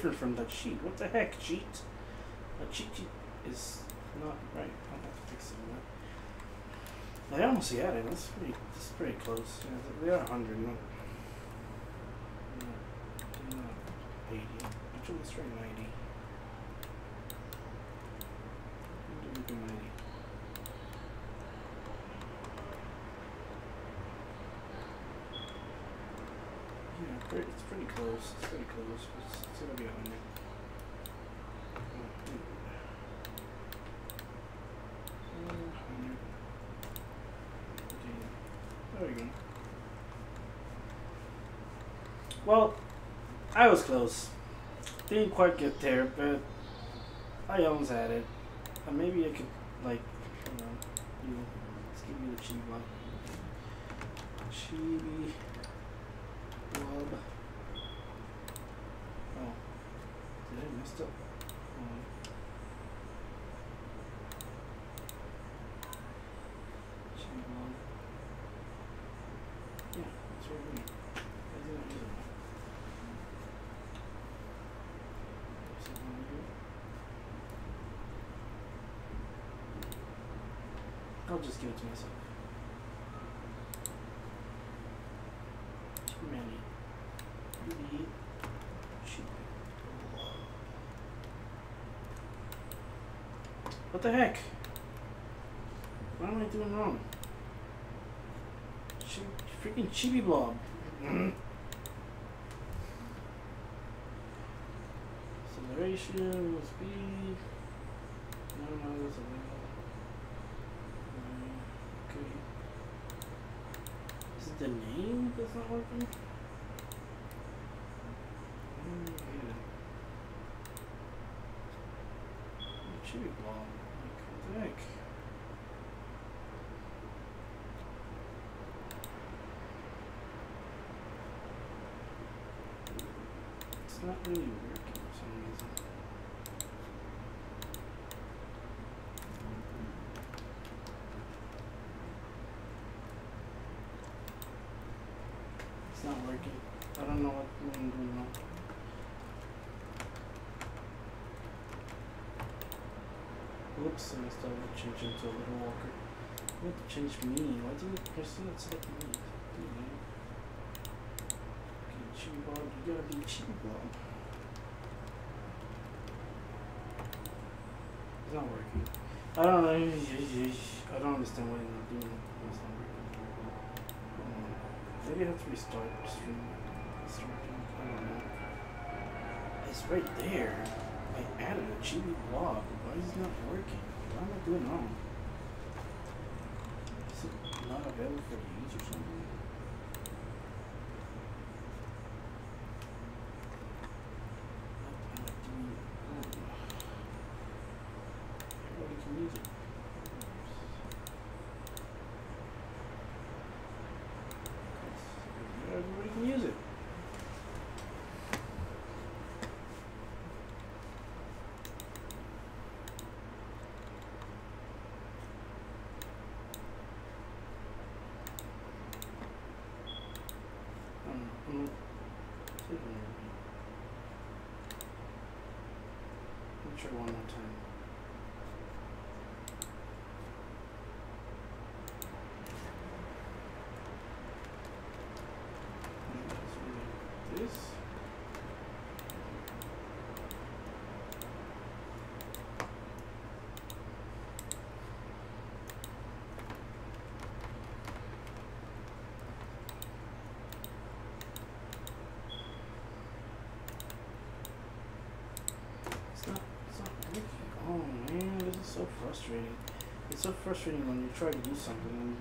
different from that cheat. What the heck, cheat? A cheat sheet is not right. I'll have to fix it. They almost got it. That's pretty. That's pretty close. Yeah, they are 100. No. Eighty. Actually, it's right 90. It's pretty close. It's pretty close. It's, it's gonna be a hundred. Uh, hundred. Okay. There we go. Well, I was close. Didn't quite get there, but I almost had it. And maybe I could, like, hold on. You, let's give me the chibi one. Chibi. Blob. Oh. Did I mess up? Hold on. Chibi blob. Yeah, that's right here. Why is it not using it? Is it on here? I'll just give it to myself. Too many. Really. What the heck? What am I doing wrong? Chi- freaking chibi blob. <clears throat> Acceleration, be. No, no, there's a window. Mm, Okay. Is it the name that's not working? Yeah. Chibi blob. Like, what the? It's not really working for some reason. It's not working. I don't know what I'm doing now. Oops, I messed up. I changed into a little walker. To change me. Why do you press it? Select me. Okay, chibi blob, you gotta be chibi blob. It's not working. I don't know. I don't understand why it's not doing it. It's not working. Hmm. Maybe I have to restart the stream. Restart it. I don't know. It's right there. I added a chibi blob. Why is it not working? What am I doing wrong? Is it not available for use or something? What am I doing wrong? Everybody can use it. Yes, Everybody can use it. Um, I'm not saving everything. Let me try one more time. This. It's not, it's not working. Oh man, this is so frustrating. It's so frustrating when you try to do something and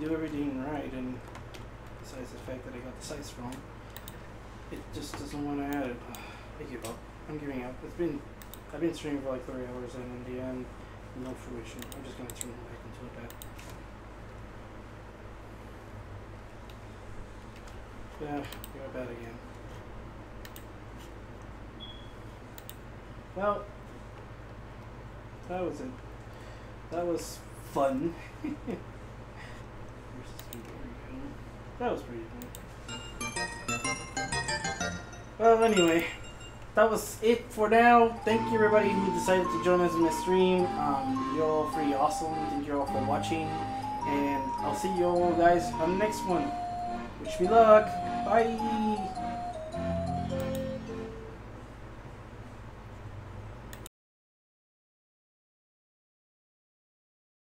you do everything right and besides the fact that I got the sites wrong, it just doesn't want to add it. <sighs> I give up. I'm giving up. It's been, I've been streaming for like three hours and in the end, no fruition. I'm just gonna turn it back into a bed. Yeah, you're bad again. Well, that was it. That was fun. <laughs> that was pretty fun. Well, anyway, that was it for now. Thank you everybody who decided to join us in the stream. Um, you're all pretty awesome. Thank you all for watching. And I'll see you all guys on the next one. Wish me luck. Bye.